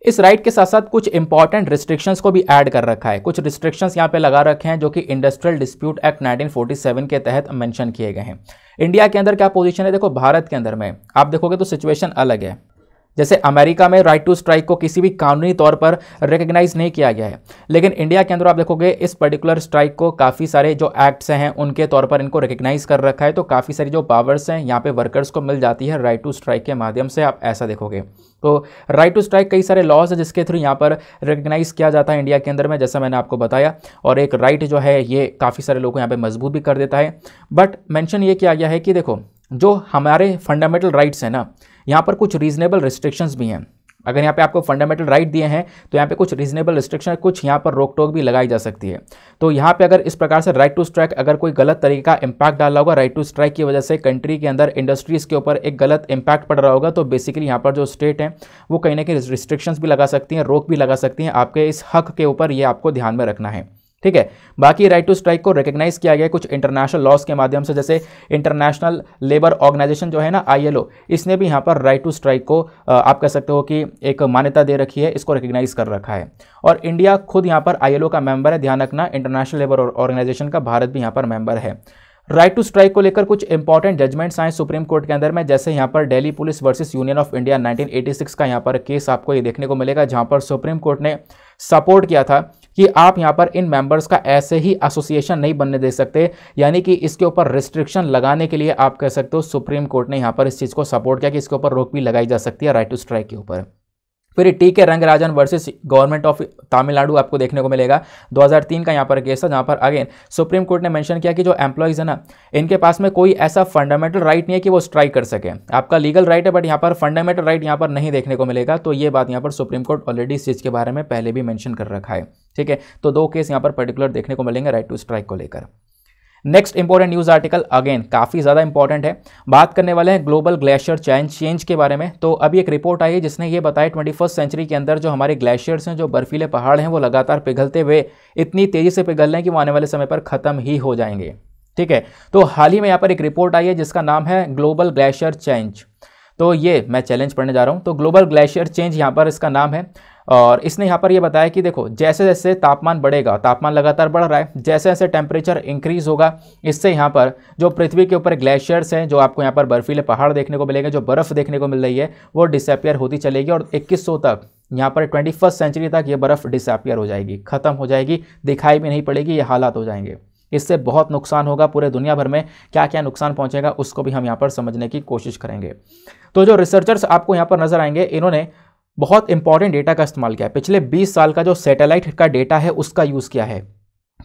इस राइट के साथ साथ कुछ इंपॉर्टेंट रिस्ट्रिक्शंस को भी ऐड कर रखा है। कुछ रिस्ट्रिक्शंस यहाँ पे लगा रखे हैं जो कि इंडस्ट्रियल डिस्प्यूट एक्ट 1947 के तहत मेंशन किए गए हैं। इंडिया के अंदर क्या पोजीशन है? देखो, भारत के अंदर में। आप देखोगे तो सिचुएशन अलग है। जैसे अमेरिका में राइट टू स्ट्राइक को किसी भी कानूनी तौर पर रिकग्नाइज नहीं किया गया है। लेकिन इंडिया के अंदर आप देखोगे, इस पर्टिकुलर स्ट्राइक को काफ़ी सारे जो एक्ट्स हैं, उनके तौर पर इनको रिकग्नाइज कर रखा है। तो काफ़ी सारी जो पावर्स हैं, यहाँ पे वर्कर्स को मिल जाती है राइट टू स्ट्राइक के माध्यम से, आप ऐसा देखोगे। तो राइट टू स्ट्राइक कई सारे लॉज है, जिसके थ्रू यहाँ पर रिकग्नाइज किया जाता है इंडिया के अंदर में, जैसा मैंने आपको बताया। और एक राइट right जो है, ये काफ़ी सारे लोगों को यहाँ पर मज़बूत भी कर देता है। बट मैंशन ये किया गया है कि देखो, जो हमारे फंडामेंटल राइट्स हैं ना यहाँ पर कुछ रीजनेबल रिस्ट्रिक्शंस भी हैं। अगर यहाँ पे आपको फंडामेंटल राइट दिए हैं तो यहाँ पे कुछ रीजनेबल रिस्ट्रिक्शन कुछ यहाँ पर रोक टोक भी लगाई जा सकती है। तो यहाँ पे अगर इस प्रकार से राइट टू स्ट्राइक अगर कोई गलत तरीके का इंपैक्ट डाला होगा राइट टू स्ट्राइक की वजह से कंट्री के अंदर इंडस्ट्रीज़ के ऊपर एक गलत इम्पैक्ट पड़ रहा होगा तो बेसिकली यहाँ पर जो स्टेट है, वो कहीं ना कहीं रिस्ट्रिक्शंस भी लगा सकती हैं, रोक भी लगा सकती हैं। आपके इस हक के ऊपर ये आपको ध्यान में रखना है। ठीक है? बाकी राइट टू स्ट्राइक को रिकग्नाइज किया गया कुछ इंटरनेशनल लॉस के माध्यम से, जैसे इंटरनेशनल लेबर ऑर्गेनाइजेशन जो है ना आईएलओ इसने भी यहाँ पर राइट टू स्ट्राइक को आप कह सकते हो कि एक मान्यता दे रखी है, इसको रिकग्नाइज कर रखा है। और इंडिया खुद यहाँ पर आईएलओ का मेंबर है, ध्यान रखना इंटरनेशनल लेबर ऑर्गेनाइजेशन का भारत भी यहाँ पर मेंबर है। राइट टू स्ट्राइक को लेकर कुछ इंपॉर्टेंट जजमेंट्स आए सुप्रीम कोर्ट के अंदर में, जैसे यहाँ पर Delhi Police versus Union of India 1986 का यहाँ पर केस आपको ये देखने को मिलेगा, जहाँ पर सुप्रीम कोर्ट ने सपोर्ट किया था कि आप यहाँ पर इन मेंबर्स का ऐसे ही एसोसिएशन नहीं बनने दे सकते, यानी कि इसके ऊपर रिस्ट्रिक्शन लगाने के लिए आप कह सकते हो सुप्रीम कोर्ट ने यहाँ पर इस चीज़ को सपोर्ट किया कि इसके ऊपर रोक भी लगाई जा सकती है राइट टू स्ट्राइक के ऊपर। फिर T K Rangarajan versus government of Tamil Nadu आपको देखने को मिलेगा। 2003 का यहाँ पर केस था, जहाँ पर अगेन सुप्रीम कोर्ट ने मेंशन किया कि जो एम्प्लॉयज़ है ना, इनके पास में कोई ऐसा फंडामेंटल राइट नहीं है कि वो स्ट्राइक कर सके। आपका लीगल राइट है बट यहाँ पर फंडामेंटल राइट यहाँ पर नहीं देखने को मिलेगा। तो ये बात यहाँ पर सुप्रीम कोर्ट ऑलरेडी इस चीज़ के बारे में पहले भी मैंशन कर रखा है। ठीक है? तो दो केस यहाँ पर पर्टिकुलर देखने को मिलेंगे राइट टू स्ट्राइक को लेकर। Next important news article again काफ़ी ज़्यादा इंपॉर्टेंट है। बात करने वाले हैं ग्लोबल ग्लेशियर चेंज चेंज के बारे में। तो अभी एक रिपोर्ट आई है जिसने ये बताया ट्वेंटी सेंचुरी के अंदर जो हमारे ग्लेशियर्स हैं, जो बर्फीले पहाड़ हैं, वो लगातार पिघलते हुए इतनी तेज़ी से पिघल रहे हैं कि वो आने वाले समय पर ख़त्म ही हो जाएँगे। ठीक है? तो हाल ही में यहाँ पर एक रिपोर्ट आई है जिसका नाम है ग्लोबल ग्लेशियर चेंज तो ये मैं चैलेंज पढ़ने जा रहा हूँ। तो ग्लोबल ग्लेशियर चेंज यहाँ पर इसका नाम है। और इसने यहाँ पर ये बताया कि देखो, जैसे जैसे तापमान बढ़ेगा, तापमान लगातार बढ़ रहा है, जैसे जैसे टेम्परेचर इंक्रीज होगा, इससे यहाँ पर जो पृथ्वी के ऊपर ग्लेशियर्स हैं, जो आपको यहाँ पर बर्फीले पहाड़ देखने को मिलेंगे, जो बर्फ़ देखने को मिल रही है, वो डिसअपियर होती चलेगी और इक्कीस तक, यहाँ पर ट्वेंटी फ़र्स्ट सेंचुरी तक ये बर्फ़ डिसअपियर हो जाएगी, ख़त्म हो जाएगी, दिखाई भी नहीं पड़ेगी, ये हालात हो जाएँगे। इससे बहुत नुकसान होगा पूरे दुनिया भर में क्या क्या नुकसान पहुंचेगा, उसको भी हम यहाँ पर समझने की कोशिश करेंगे। तो जो रिसर्चर्स आपको यहाँ पर नज़र आएँगे, इन्होंने बहुत इंपॉर्टेंट डेटा का इस्तेमाल किया है। पिछले 20 साल का जो सैटेलाइट का डेटा है, उसका यूज़ किया है,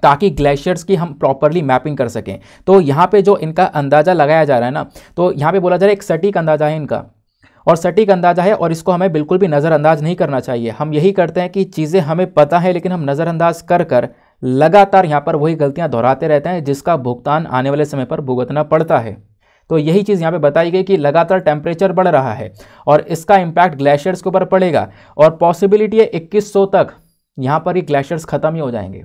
ताकि ग्लेशियर्स की हम प्रॉपरली मैपिंग कर सकें। तो यहाँ पे जो इनका अंदाज़ा लगाया जा रहा है ना तो यहाँ पे बोला जा रहा है एक सटीक अंदाज़ा है इनका। और सटीक अंदाज़ा है और इसको हमें बिल्कुल भी नज़रअंदाज नहीं करना चाहिए। हम यही करते हैं कि चीज़ें हमें पता है, लेकिन हम नज़रअंदाज कर कर लगातार यहाँ पर वही गलतियाँ दोहराते रहते हैं, जिसका भुगतान आने वाले समय पर भुगतना पड़ता है। तो यही चीज़ यहाँ पे बताई गई कि लगातार टेम्परेचर बढ़ रहा है और इसका इम्पैक्ट ग्लेशियर्स के ऊपर पड़ेगा और पॉसिबिलिटी है 2100 तक यहाँ पर ही ग्लेशियर्स खत्म ही हो जाएँगे।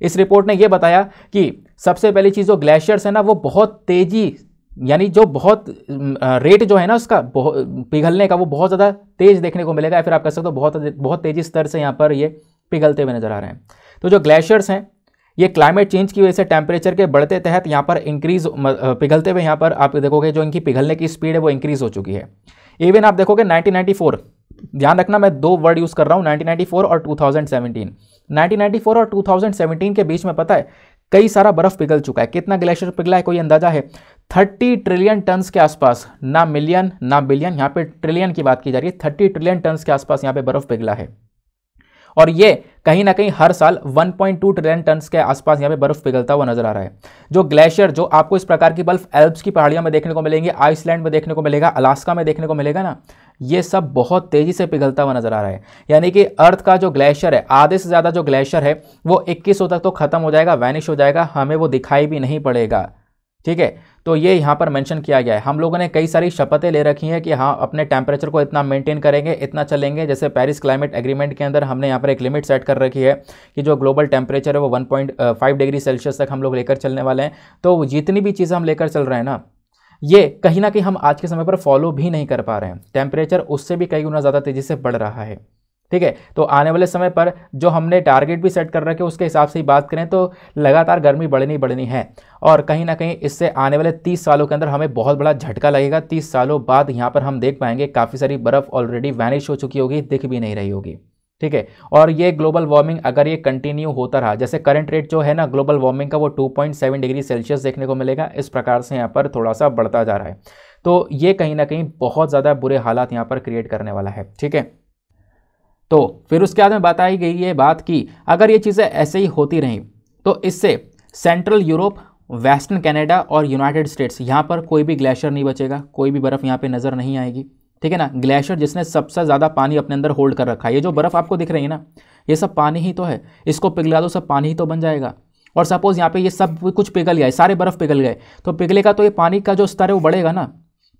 इस रिपोर्ट ने यह बताया कि सबसे पहली चीज़ जो ग्लेशियर्स है ना, वो बहुत तेज़ी, यानी जो बहुत रेट जो है ना उसका पिघलने का, वो बहुत ज़्यादा तेज़ देखने को मिलेगा। या फिर आप कह सकते हो बहुत बहुत तेज़ी स्तर से यहाँ पर ये पिघलते हुए नज़र आ रहे हैं। तो जो ग्लेशियर्स हैं ये क्लाइमेट चेंज की वजह से टेम्परेचर के बढ़ते तहत यहाँ पर इंक्रीज पिघलते हुए यहाँ पर आप देखोगे जो इनकी पिघलने की स्पीड है वो इंक्रीज हो चुकी है। इवन आप देखोगे 1994 ध्यान रखना मैं दो वर्ड यूज़ कर रहा हूँ 1994 और 2017 1994 और 2017 के बीच में पता है, कई सारा बर्फ़ पिघल चुका है। कितना ग्लेशियर पिघला है, कोई अंदाज़ा है? 30 ट्रिलियन टन्स के आसपास, ना मिलियन ना बिलियन यहाँ पे ट्रिलियन की बात की जा रही है 30 ट्रिलियन टन्स के आसपास यहाँ पे बर्फ़ पिघला है। और ये कहीं ना कहीं हर साल 1.2 ट्रिलियन टन के आसपास यहाँ पे बर्फ़ पिघलता हुआ नज़र आ रहा है। जो ग्लेशियर, जो आपको इस प्रकार की बर्फ़ एल्प्स की पहाड़ियों में देखने को मिलेंगे, आइसलैंड में देखने को मिलेगा, अलास्का में देखने को मिलेगा ना, ये सब बहुत तेज़ी से पिघलता हुआ नज़र आ रहा है। यानी कि अर्थ का जो ग्लेशियर है, आधे से ज़्यादा जो ग्लेशियर है, वो इक्कीस तक तो खत्म हो जाएगा, वैनिश हो जाएगा, हमें वो दिखाई भी नहीं पड़ेगा। ठीक है? तो ये यहाँ पर मेंशन किया गया है। हम लोगों ने कई सारी शपथें ले रखी हैं कि हाँ अपने टेम्परेचर को इतना मेंटेन करेंगे, इतना चलेंगे। जैसे पेरिस क्लाइमेट एग्रीमेंट के अंदर हमने यहाँ पर एक लिमिट सेट कर रखी है कि जो ग्लोबल टेम्परेचर है वो वन डिग्री सेल्सियस तक हम लोग लेकर चलने वाले हैं। तो जितनी भी चीज़ें हम लेकर चल रहे हैं ना, ये कहीं ना कहीं हम आज के समय पर फॉलो भी नहीं कर पा रहे हैं। टेम्परेचर उससे भी कई गुना ज़्यादा तेज़ी से बढ़ रहा है। ठीक है? तो आने वाले समय पर जो हमने टारगेट भी सेट कर रखे उसके हिसाब से ही बात करें तो लगातार गर्मी बढ़नी बढ़नी है। और कहीं ना कहीं इससे आने वाले तीस सालों के अंदर हमें बहुत बड़ा झटका लगेगा। तीस सालों बाद यहाँ पर हम देख पाएँगे, काफ़ी सारी बर्फ़ ऑलरेडी वैनिश हो चुकी होगी, दिख भी नहीं रही होगी। ठीक है? और ये ग्लोबल वार्मिंग अगर ये कंटिन्यू होता रहा, जैसे करंट रेट जो है ना ग्लोबल वार्मिंग का वो 2.7 डिग्री सेल्सियस देखने को मिलेगा। इस प्रकार से यहाँ पर थोड़ा सा बढ़ता जा रहा है। तो ये कहीं ना कहीं बहुत ज़्यादा बुरे हालात यहाँ पर क्रिएट करने वाला है। ठीक है? तो फिर उसके बाद में बताई गई ये बात कि अगर ये चीज़ें ऐसे ही होती रहीं तो इससे सेंट्रल यूरोप वेस्टर्न कनाडा और यूनाइटेड स्टेट्स यहाँ पर कोई भी ग्लेशियर नहीं बचेगा, कोई भी बर्फ़ यहाँ पे नज़र नहीं आएगी। ठीक है ना? ग्लेशियर जिसने सबसे ज़्यादा पानी अपने अंदर होल्ड कर रखा है, ये जो बर्फ़ आपको दिख रही है ना, ये सब पानी ही तो है। इसको पिघला दो, सब पानी ही तो बन जाएगा। और सपोज़ यहाँ पे ये सब कुछ पिघल गया सारे बर्फ़ पिघल गए तो पिघलेगा तो ये पानी का जो स्तर है वो बढ़ेगा ना।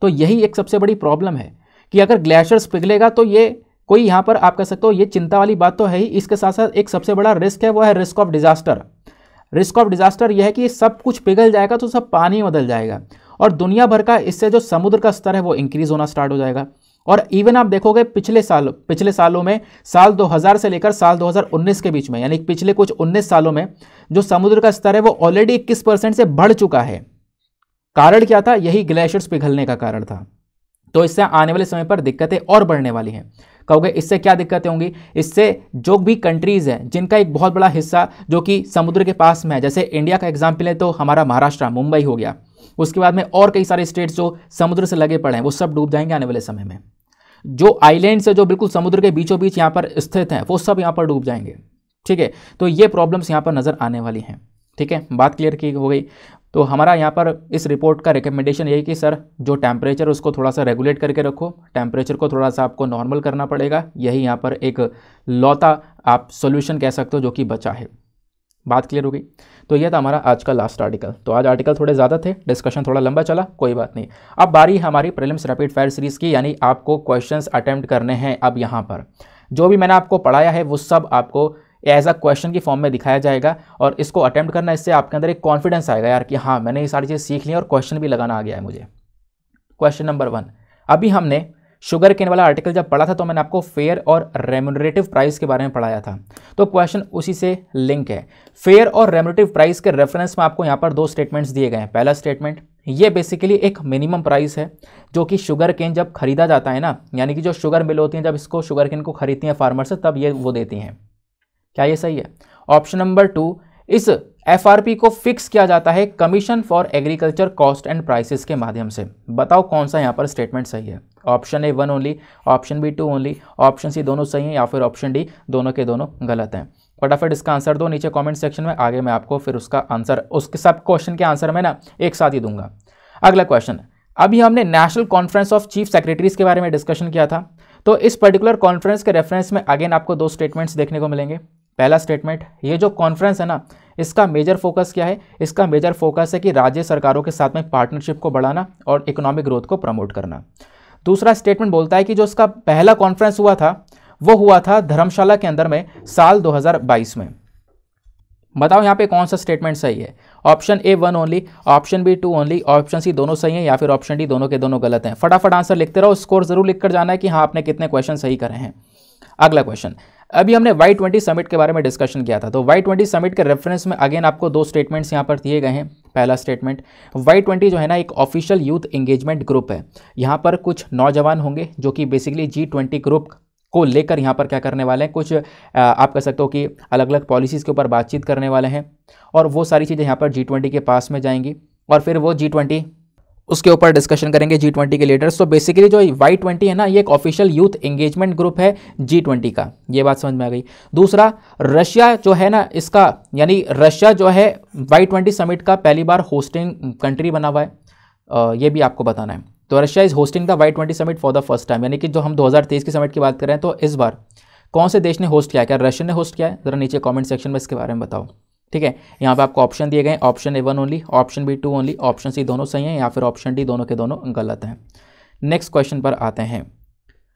तो यही एक सबसे बड़ी प्रॉब्लम है कि अगर ग्लेशियर्स पिघलेगा तो ये कोई यहाँ पर आप कह सकते हो, ये चिंता वाली बात तो है ही। इसके साथ साथ एक सबसे बड़ा रिस्क है वो है risk of disaster. Risk of disaster यह है कि सब कुछ पिघल जाएगा तो सब पानी बदल जाएगा और दुनिया भर का इससे जो समुद्र का स्तर है वो इंक्रीज होना स्टार्ट हो जाएगा। और इवन आप देखोगे पिछले साल, पिछले सालों में, साल 2000 से लेकर साल 2019 के बीच में, यानी पिछले कुछ 19 सालों में, जो समुद्र का स्तर है वो ऑलरेडी 21 परसेंट से बढ़ चुका है। कारण क्या था? यही ग्लेशियर्स पिघलने का कारण था। तो इससे आने वाले समय पर दिक्कतें और बढ़ने वाली हैं। कहोगे, इससे क्या दिक्कतें होंगी? इससे जो भी कंट्रीज़ हैं, जिनका एक बहुत बड़ा हिस्सा जो कि समुद्र के पास में है, जैसे इंडिया का एग्ज़ाम्पल है तो हमारा महाराष्ट्र, मुंबई हो गया। उसके बाद में और कई सारे स्टेट्स जो समुद्र से लगे पड़े हैं, वो सब डूब जाएँगे आने वाले समय में। जो आइलैंड्स से जो बिल्कुल समुद्र के बीचों बीच यहाँ पर स्थित हैं, वो सब यहाँ पर डूब जाएँगे। ठीक है? तो ये प्रॉब्लम्स यहाँ पर नज़र आने वाली हैं। ठीक है? बात क्लियर की हो गई। तो हमारा यहाँ पर इस रिपोर्ट का रिकमेंडेशन यही कि, सर, जो टेम्परेचर उसको थोड़ा सा रेगुलेट करके रखो। टेम्परेचर को थोड़ा सा आपको नॉर्मल करना पड़ेगा। यही यहाँ पर एक लौता आप सोल्यूशन कह सकते हो जो कि बचा है। बात क्लियर हो गई? तो यह था हमारा आज का लास्ट आर्टिकल तो आज आर्टिकल थोड़े ज़्यादा थे डिस्कशन थोड़ा लंबा चला, कोई बात नहीं। अब बारी हमारी प्रीलिम्स रैपिड फायर सीरीज़ की, यानी आपको क्वेश्चंस अटेम्प्ट करने हैं अब यहाँ पर। जो भी मैंने आपको पढ़ाया है, वो सब आपको एज अ क्वेश्चन की फॉर्म में दिखाया जाएगा और इसको अटैम्प्ट करना, इससे आपके अंदर एक कॉन्फिडेंस आएगा यार कि हाँ मैंने ये सारी चीज़ सीख ली और क्वेश्चन भी लगाना आ गया है मुझे। क्वेश्चन नंबर वन अभी हमने शुगर केन वाला आर्टिकल जब पढ़ा था तो मैंने आपको फेयर और रेमुनरेटिव प्राइस के बारे में पढ़ाया था। तो क्वेश्चन उसी से लिंक है। फेयर और रेमुनरेटिव प्राइस के रेफरेंस में आपको यहाँ पर दो स्टेटमेंट्स दिए गए हैं। पहला स्टेटमेंट ये बेसिकली एक मिनिमम प्राइस है, जो कि शुगर केन जब खरीदा जाता है ना, यानी कि जो शुगर मिल होती हैं, जब इसको शुगर केन को खरीदती हैं फार्मर से, तब ये वो देती हैं। क्या ये सही है? ऑप्शन नंबर टू इस एफआरपी को फिक्स किया जाता है commission for agriculture cost and prices के माध्यम से। बताओ कौन सा यहाँ पर स्टेटमेंट सही है? Option A one only option B two only option C दोनों सही हैं या फिर ऑप्शन डी दोनों के दोनों गलत हैं? फटाफट इसका आंसर दो, नीचे कमेंट सेक्शन में, आगे मैं आपको फिर उसका आंसर उसके सब क्वेश्चन के आंसर में ना एक साथ ही दूँगा। अगला क्वेश्चन अभी हमने national conference of chief secretaries के बारे में डिस्कशन किया था तो इस पर्टिकुलर कॉन्फ्रेंस के रेफरेंस में अगेन आपको दो स्टेटमेंट्स देखने को मिलेंगे। पहला स्टेटमेंट ये जो कॉन्फ्रेंस है ना, इसका मेजर फोकस क्या है? इसका मेजर फोकस है कि राज्य सरकारों के साथ में पार्टनरशिप को बढ़ाना और इकोनॉमिक ग्रोथ को प्रमोट करना। दूसरा स्टेटमेंट बोलता है कि जो इसका पहला कॉन्फ्रेंस हुआ था, वो हुआ था धर्मशाला के अंदर में साल 2022 में। बताओ यहाँ पे कौन सा स्टेटमेंट सही है? Option A one only option B two only option C दोनों सही हैं या फिर ऑप्शन डी दोनों के दोनों गलत हैं? फटाफट आंसर लिखते रहो स्कोर ज़रूर लिख कर जाना है कि हाँ आपने कितने क्वेश्चन सही करे हैं। अगला क्वेश्चन अभी हमने वाई ट्वेंटी समिट के बारे में डिस्कशन किया था। तो वाई ट्वेंटी समिट के रेफरेंस में अगेन आपको दो स्टेटमेंट्स यहाँ पर दिए गए हैं। पहला स्टेटमेंट वाई ट्वेंटी जो है ना एक ऑफिशियल यूथ एंगेजमेंट ग्रुप है। यहाँ पर कुछ नौजवान होंगे जो कि बेसिकली जी ट्वेंटी ग्रुप को लेकर यहाँ पर क्या करने वाले हैं, कुछ आप कह सकते हो कि अलग अलग पॉलिसीज़ के ऊपर बातचीत करने वाले हैं। और वो सारी चीज़ें यहाँ पर जी ट्वेंटी के पास में जाएँगी। और फिर वो जी ट्वेंटी उसके ऊपर डिस्कशन करेंगे जी ट्वेंटी के लीडर्स तो बेसिकली जो वाई ट्वेंटी है ना, ये एक ऑफिशियल यूथ एंगेजमेंट ग्रुप है जी ट्वेंटी का। ये बात समझ में आ गई। दूसरा, रशिया जो है ना, इसका, यानी रशिया जो है वाई ट्वेंटी समिट का पहली बार होस्टिंग कंट्री बना हुआ है। ये भी आपको बताना है। तो Russia is hosting the Y twenty summit for the first time यानी कि जो हम 2023 की समिट की बात करें तो इस बार कौन से देश ने होस्ट किया क्या रशिया ने होस्ट किया है? ज़रा नीचे कमेंट सेक्शन में इसके बारे में बताओ। ठीक है? यहाँ पे आपको ऑप्शन दिए गए option A one only option B two only option C दोनों सही हैं या फिर ऑप्शन डी दोनों के दोनों गलत हैं। नेक्स्ट क्वेश्चन पर आते हैं।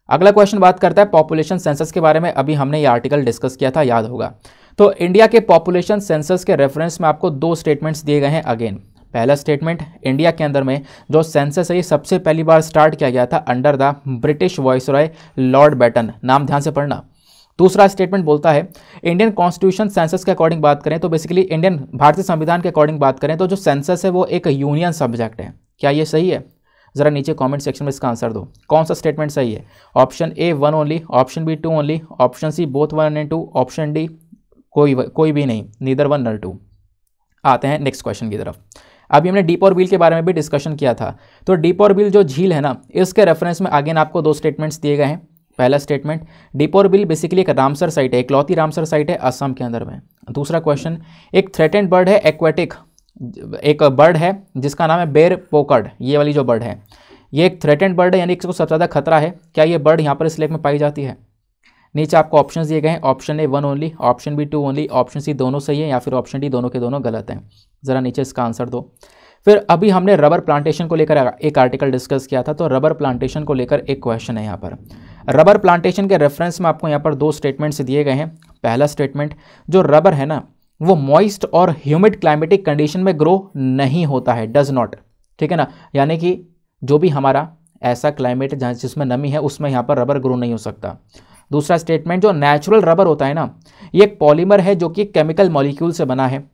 अगला क्वेश्चन बात करता है पॉपुलेशन सेंसस के बारे में। अभी हमने ये आर्टिकल डिस्कस किया था, याद होगा। तो इंडिया के पॉपुलेशन सेंसस के रेफरेंस में आपको दो स्टेटमेंट्स दिए गए हैं अगेन पहला स्टेटमेंट इंडिया के अंदर में जो सेंसस है, ये सबसे पहली बार स्टार्ट किया गया था under the British viceroy Lord Batten नाम ध्यान से पढ़ना। दूसरा स्टेटमेंट बोलता है इंडियन कॉन्स्टिट्यूशन सेंसस के अकॉर्डिंग बात करें तो बेसिकली इंडियन भारतीय संविधान के अकॉर्डिंग बात करें तो जो सेंसस है वो एक यूनियन सब्जेक्ट है। क्या ये सही है? ज़रा नीचे कमेंट सेक्शन में इसका आंसर दो। कौन सा स्टेटमेंट सही है? Option A one only option B two only option C both one and two option D कोई कोई भी नहीं नीदर वन नर टू आते हैं नेक्स्ट क्वेश्चन की तरफ़। अभी हमने डीप और बिल के बारे में भी डिस्कशन किया था। तो डीप और बिल जो झील है ना, इसके रेफरेंस में अगेन आपको दो स्टेटमेंट्स दिए गए हैं। पहला स्टेटमेंट डिपोर बिल बेसिकली एक रामसर साइट है इकलौती रामसर साइट है असम के अंदर में। दूसरा क्वेश्चन एक थ्रेटेंड बर्ड है एक्वेटिक एक बर्ड है, जिसका नाम है बेर पोकर्ड ये वाली जो बर्ड है। ये एक थ्रेटेंड बर्ड है, यानी इसको सबसे ज़्यादा खतरा है। क्या ये बर्ड यहाँ पर इस लेक में पाई जाती है? नीचे आपको ऑप्शन दिए गए हैं option A one only option B two only option C दोनों सही है या फिर ऑप्शन डी दोनों के दोनों गलत हैं। ज़रा नीचे इसका आंसर दो। फिर अभी हमने रबर प्लांटेशन को लेकर एक आर्टिकल डिस्कस किया था तो रबर प्लांटेशन को लेकर एक क्वेश्चन है यहाँ पर। रबर प्लांटेशन के रेफरेंस में आपको यहाँ पर दो स्टेटमेंट्स दिए गए हैं। पहला स्टेटमेंट जो रबर है ना, वो मॉइस्ट और ह्यूमिड क्लाइमेटिक कंडीशन में ग्रो नहीं होता है डज नॉट ठीक है ना? यानी कि जो भी हमारा ऐसा क्लाइमेट जहाँ, जिसमें नमी है, उसमें यहाँ पर रबर ग्रो नहीं हो सकता। दूसरा स्टेटमेंट जो नेचुरल रबर होता है ना, ये एक पॉलीमर है, जो कि केमिकल मॉलिक्यूल से बना है,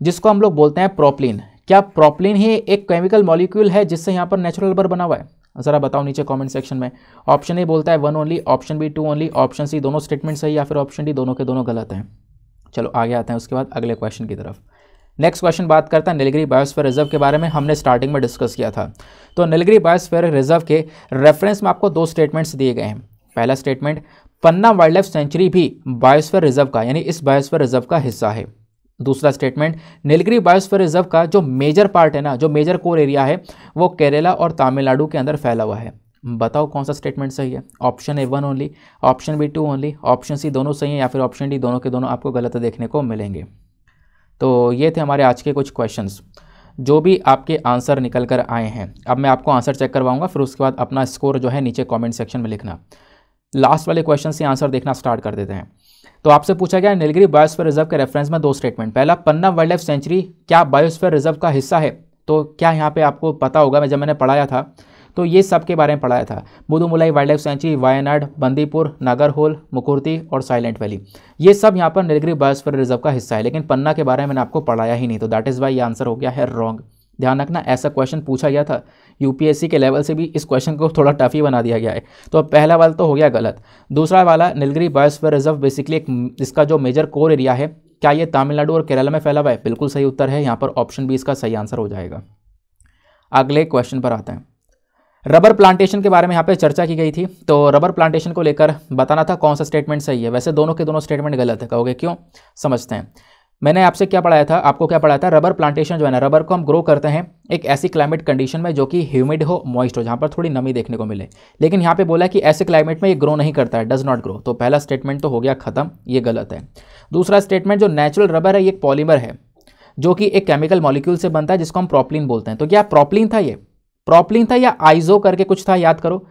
जिसको हम लोग बोलते हैं प्रोपलिन क्या प्रोपलिन ही एक केमिकल मॉलिक्यूल है, जिससे यहाँ पर नेचुरल रबर बना हुआ है? ज़रा बताओ नीचे कमेंट सेक्शन में। ऑप्शन ए बोलता है one only option B two only option C दोनों स्टेटमेंट सही या फिर ऑप्शन डी दोनों के दोनों गलत हैं। चलो, आगे आते हैं उसके बाद अगले क्वेश्चन की तरफ़। नेक्स्ट क्वेश्चन बात करता है नीलगिरी बायोस्फीयर रिज़र्व के बारे में, हमने स्टार्टिंग में डिस्कस किया था। तो नीलगिरी बायोस्फीयर रिज़र्व के रेफरेंस में आपको दो स्टेटमेंट्स दिए गए हैं। पहला statement Panna wild life sanctuary भी बायोस्फीयर रिज़र्व का, यानी इस बायोस्फीयर रिज़र्व का हिस्सा है। दूसरा स्टेटमेंट नीलगिरी बायोस्फीयर रिज़र्व का जो मेजर पार्ट है ना, जो मेजर कोर एरिया है, वो केरला और तमिलनाडु के अंदर फैला हुआ है। बताओ कौन सा स्टेटमेंट सही है? Option A one only option B two only option C दोनों सही है या फिर ऑप्शन डी दोनों के दोनों आपको गलत देखने को मिलेंगे। तो ये थे हमारे आज के कुछ क्वेश्चंस जो भी आपके आंसर निकल कर आए हैं, अब मैं आपको आंसर चेक करवाऊँगा, फिर उसके बाद अपना स्कोर जो है नीचे कमेंट सेक्शन में लिखना। लास्ट वाले क्वेश्चन से आंसर देखना स्टार्ट कर देते हैं। तो आपसे पूछा गया नीलगिरी बायोस्फीयर रिज़र्व के रेफरेंस में दो स्टेटमेंट पहला, पन्ना वाइल्ड लाइफ सेंचुरी क्या बायोस्फीयर रिज़र्व का हिस्सा है? तो क्या यहाँ पे आपको पता होगा, मैं जब मैंने पढ़ाया था तो ये सब के बारे में पढ़ाया था. Mudumalai wild life sanctuary Wayanad, Bandipur Nagarhole Mukurthi और साइलेंट वैली ये सब यहाँ पर नीलगिरी बायोस्फीयर रिज़र्व का हिस्सा है, लेकिन पन्ना के बारे में मैंने आपको पढ़ाया ही नहीं तो दैट इज़ वाई ये आंसर हो गया है रॉन्ग ध्यान रखना, ऐसा क्वेश्चन पूछा गया था। यूपीएससी के लेवल से भी इस क्वेश्चन को थोड़ा टफ ही बना दिया गया है। तो अब पहला वाला तो हो गया गलत। दूसरा वाला नीलगिरी बायोस्फीयर रिज़र्व बेसिकली एक इसका जो मेजर कोर एरिया है, क्या ये तमिलनाडु और केरला में फैला हुआ है? बिल्कुल सही उत्तर है। यहाँ पर ऑप्शन बी इसका सही आंसर हो जाएगा। अगले क्वेश्चन पर आते हैं। रबर प्लांटेशन के बारे में यहाँ पे चर्चा की गई थी। तो रबर प्लांटेशन को लेकर बताना था कौन सा स्टेटमेंट सही है। वैसे दोनों के दोनों स्टेटमेंट गलत है। कहोगे क्यों? समझते हैं। मैंने आपसे क्या पढ़ाया था? आपको क्या पढ़ाया था? रबर प्लांटेशन जो है ना रबर को हम ग्रो करते हैं एक ऐसी क्लाइमेट कंडीशन में जो कि ह्यूमिड हो मॉइस्ट हो, जहाँ पर थोड़ी नमी देखने को मिले। लेकिन यहाँ पे बोला कि ऐसे क्लाइमेट में ये ग्रो नहीं करता है डज नॉट ग्रो तो पहला स्टेटमेंट तो हो गया खत्म, ये गलत है। दूसरा स्टेटमेंट जो नेचुरल रबर है, ये एक पॉलीमर है, जो कि एक केमिकल मॉलिक्यूल से बनता है, जिसको हम प्रॉपलिन बोलते हैं। तो क्या प्रॉपलिन था ये? प्रॉपलिन था या आइजो करके कुछ था? याद करो।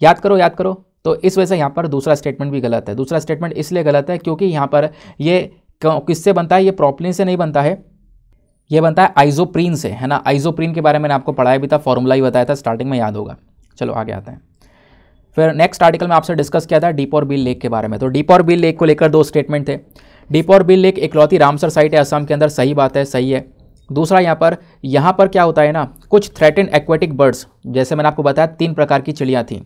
याद करो याद करो। तो इस वजह से यहाँ पर दूसरा स्टेटमेंट भी गलत है। दूसरा स्टेटमेंट इसलिए गलत है क्योंकि यहाँ पर ये किससे बनता है? ये प्रोपलिन से नहीं बनता है। ये बनता है आइजोप्रीन से, है ना? आइजोप्रीन के बारे में मैंने आपको पढ़ाया भी था फॉर्मूला ही बताया था स्टार्टिंग में याद होगा। चलो, आगे आते हैं। फिर नेक्स्ट आर्टिकल में आपसे डिस्कस किया था डीप और बिल लेक के बारे में। तो डीप और बिल लेक को लेकर दो स्टेटमेंट थे। डीप और बिल लेक इकलौती रामसर साइट है, असम के अंदर। सही बात है, सही है। दूसरा यहाँ पर यहाँ पर क्या होता है ना? कुछ थ्रेटेड एक्वेटिक बर्ड्स जैसे मैंने आपको बताया, तीन प्रकार की चिड़ियाँ थी।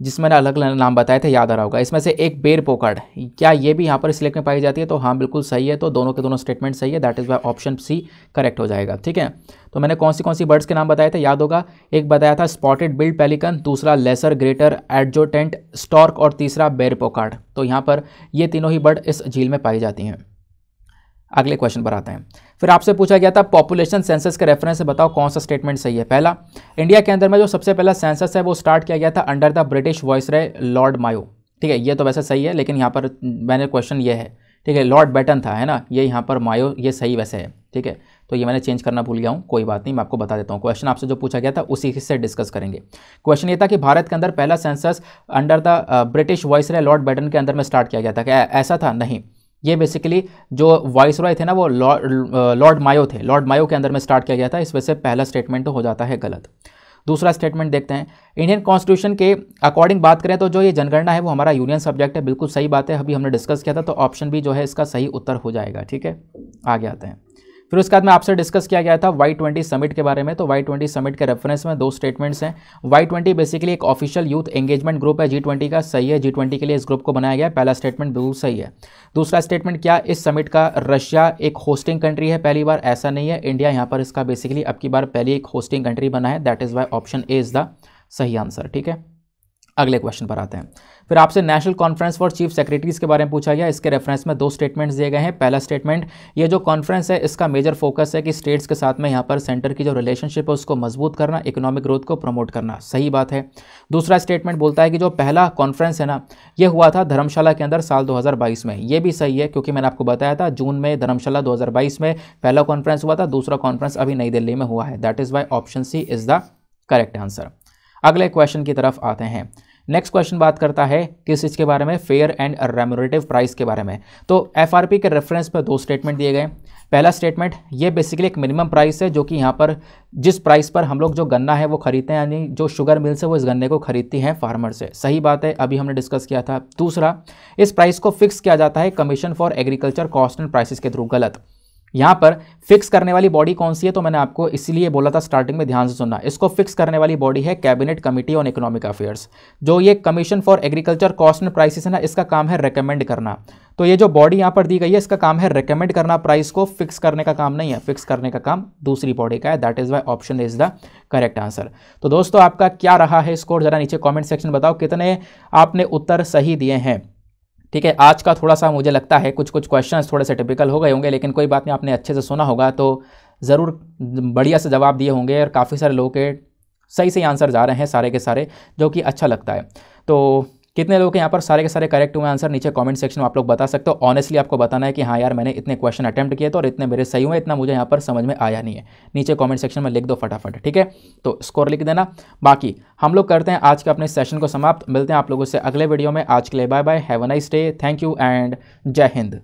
जिसमें अलग अलग नाम बताए थे, याद आ रहा होगा। इसमें से एक बेर पोकाड। क्या ये भी यहाँ पर लेख में पाई जाती है? तो हाँ बिल्कुल सही है। तो दोनों के दोनों स्टेटमेंट सही है। That is why option C correct हो जाएगा। ठीक है? तो मैंने कौन सी कौन सी बर्ड्स के नाम बताए थे? याद होगा, एक बताया था स्पॉटेड बिल्ड पेलिकन दूसरा लेसर ग्रेटर एडजोटेंट स्टॉर्क और तीसरा बेर पोकाड। तो यहाँ पर ये तीनों ही बर्ड इस झील में पाई जाती हैं। अगले क्वेश्चन पर आते हैं। फिर आपसे पूछा गया था पॉपुलेशन सेंसस के रेफरेंस से बताओ कौन सा स्टेटमेंट सही है। पहला इंडिया के अंदर में जो सबसे पहला सेंसस है, वो स्टार्ट किया गया था under the British viceroy Lord Mayo ठीक है, ये तो वैसे सही है, लेकिन यहाँ पर मैंने क्वेश्चन ये है। ठीक है लॉर्ड बैटन था, है ना? ये यहाँ पर मायो ये सही वैसे है। ठीक है तो ये मैंने चेंज करना भूल गया हूँ, कोई बात नहीं, मैं आपको बता देता हूँ। क्वेश्चन आपसे जो पूछा गया था, उसी से डिस्कस करेंगे। क्वेश्चन ये था कि भारत के अंदर पहला census under the British vice Lord Batten के अंदर में स्टार्ट किया गया था। क्या ऐसा था? नहीं। ये बेसिकली जो वॉइस रॉय थे ना, वो लॉर्ड मायो थे। लॉर्ड मायो के अंदर में स्टार्ट किया गया था, इस वजह से पहला स्टेटमेंट तो हो जाता है गलत। दूसरा स्टेटमेंट देखते हैं। इंडियन कॉन्स्टिट्यूशन के अकॉर्डिंग बात करें तो जो ये जनगणना है, वो हमारा यूनियन सब्जेक्ट है। बिल्कुल सही बात है। अभी हमने डिस्कस किया था तो ऑप्शन भी जो है इसका सही उत्तर हो जाएगा। ठीक है? आगे आते हैं। फिर उसके बाद में आपसे डिस्कस किया गया था वाई ट्वेंटी समिट के बारे में। तो वाई ट्वेंटी समिट के रेफरेंस में दो स्टेटमेंट्स हैं। वाई ट्वेंटी बेसिकली एक ऑफिशियल यूथ एंगेजमेंट ग्रुप है जी ट्वेंटी का। सही है जी ट्वेंटी के लिए इस ग्रुप को बनाया गया पहला स्टेटमेंट बिल्कुल सही है। दूसरा स्टेटमेंट क्या? इस समिट का रशिया एक होस्टिंग कंट्री है पहली बार। ऐसा नहीं है। इंडिया यहाँ पर इसका बेसिकली अब की बार पहली एक होस्टिंग कंट्री बना है। That is why option A is the सही आंसर ठीक है? अगले क्वेश्चन पर आते हैं। फिर आपसे national conference for chief secretaries के बारे में पूछा गया। इसके रेफरेंस में दो स्टेटमेंट्स दिए गए हैं। पहला स्टेटमेंट ये जो कॉन्फ्रेंस है, इसका मेजर फोकस है कि स्टेट्स के साथ में यहाँ पर सेंटर की जो रिलेशनशिप है, उसको मज़बूत करना इकोनॉमिक ग्रोथ को प्रमोट करना। सही बात है। दूसरा स्टेटमेंट बोलता है कि जो पहला कॉन्फ्रेंस है ना, ये हुआ था धर्मशाला के अंदर साल दो हज़ार बाईस में। ये भी सही है, क्योंकि मैंने आपको बताया था, जून में धर्मशाला दो हज़ार बाईस में पहला कॉन्फ्रेंस हुआ था, दूसरा कॉन्फ्रेंस अभी नई दिल्ली में हुआ है। That is why option C is the correct answer अगले क्वेश्चन की तरफ़ आते हैं। नेक्स्ट क्वेश्चन बात करता है किस चीज़ के बारे में? फेयर एंड रेमोरेटिव प्राइस के बारे में। तो एफआरपी के रेफरेंस पर दो स्टेटमेंट दिए गए। पहला स्टेटमेंट ये बेसिकली एक मिनिमम प्राइस है जो कि यहाँ पर जिस प्राइस पर हम लोग जो गन्ना है वो खरीदते हैं, यानी जो शुगर मिल्स है वो इस गन्ने को खरीदती हैं फार्मर से। सही बात है, अभी हमने डिस्कस किया था। दूसरा, इस प्राइस को फिक्स किया जाता है commission for agriculture cost and prices के थ्रू गलत। यहाँ पर फिक्स करने वाली बॉडी कौन सी है? तो मैंने आपको इसीलिए बोला था स्टार्टिंग में ध्यान से सुनना। इसको फिक्स करने वाली बॉडी है cabinet committee on economic affairs जो ये commission for agriculture cost and prices है ना, इसका काम है रिकमेंड करना। तो ये जो बॉडी यहाँ पर दी गई है, इसका काम है रिकमेंड करना। प्राइस को फिक्स करने का काम नहीं है फिक्स करने का काम दूसरी बॉडी का है। That is why option is the correct answer तो दोस्तों, आपका क्या रहा है स्कोर जरा नीचे कॉमेंट सेक्शन बताओ, कितने आपने उत्तर सही दिए हैं? ठीक है, आज का थोड़ा सा मुझे लगता है कुछ कुछ क्वेश्चंस थोड़े से टिपिकल हो गए होंगे, लेकिन कोई बात नहीं, आपने अच्छे से सुना होगा तो ज़रूर बढ़िया से जवाब दिए होंगे और काफ़ी सारे लोग के सही सही आंसर जा रहे हैं सारे के सारे, जो कि अच्छा लगता है। तो कितने लोग यहाँ पर सारे के सारे करेक्ट हुए आंसर नीचे कमेंट सेक्शन में आप लोग बता सकते हो। ऑनेस्टली आपको बताना है कि हाँ यार, मैंने इतने क्वेश्चन अटैम्प्ट किए तो और इतने मेरे सही हुए, इतना मुझे यहाँ पर समझ में आया नहीं है। नीचे कमेंट सेक्शन में लिख दो फटाफट, ठीक है? तो स्कोर लिख देना। बाकी, हम लोग करते हैं आज के अपने सेशन को समाप्त। मिलते हैं आप लोगों से अगले वीडियो में। आज के लिए bye bye have a nice day thank you and Jai Hind.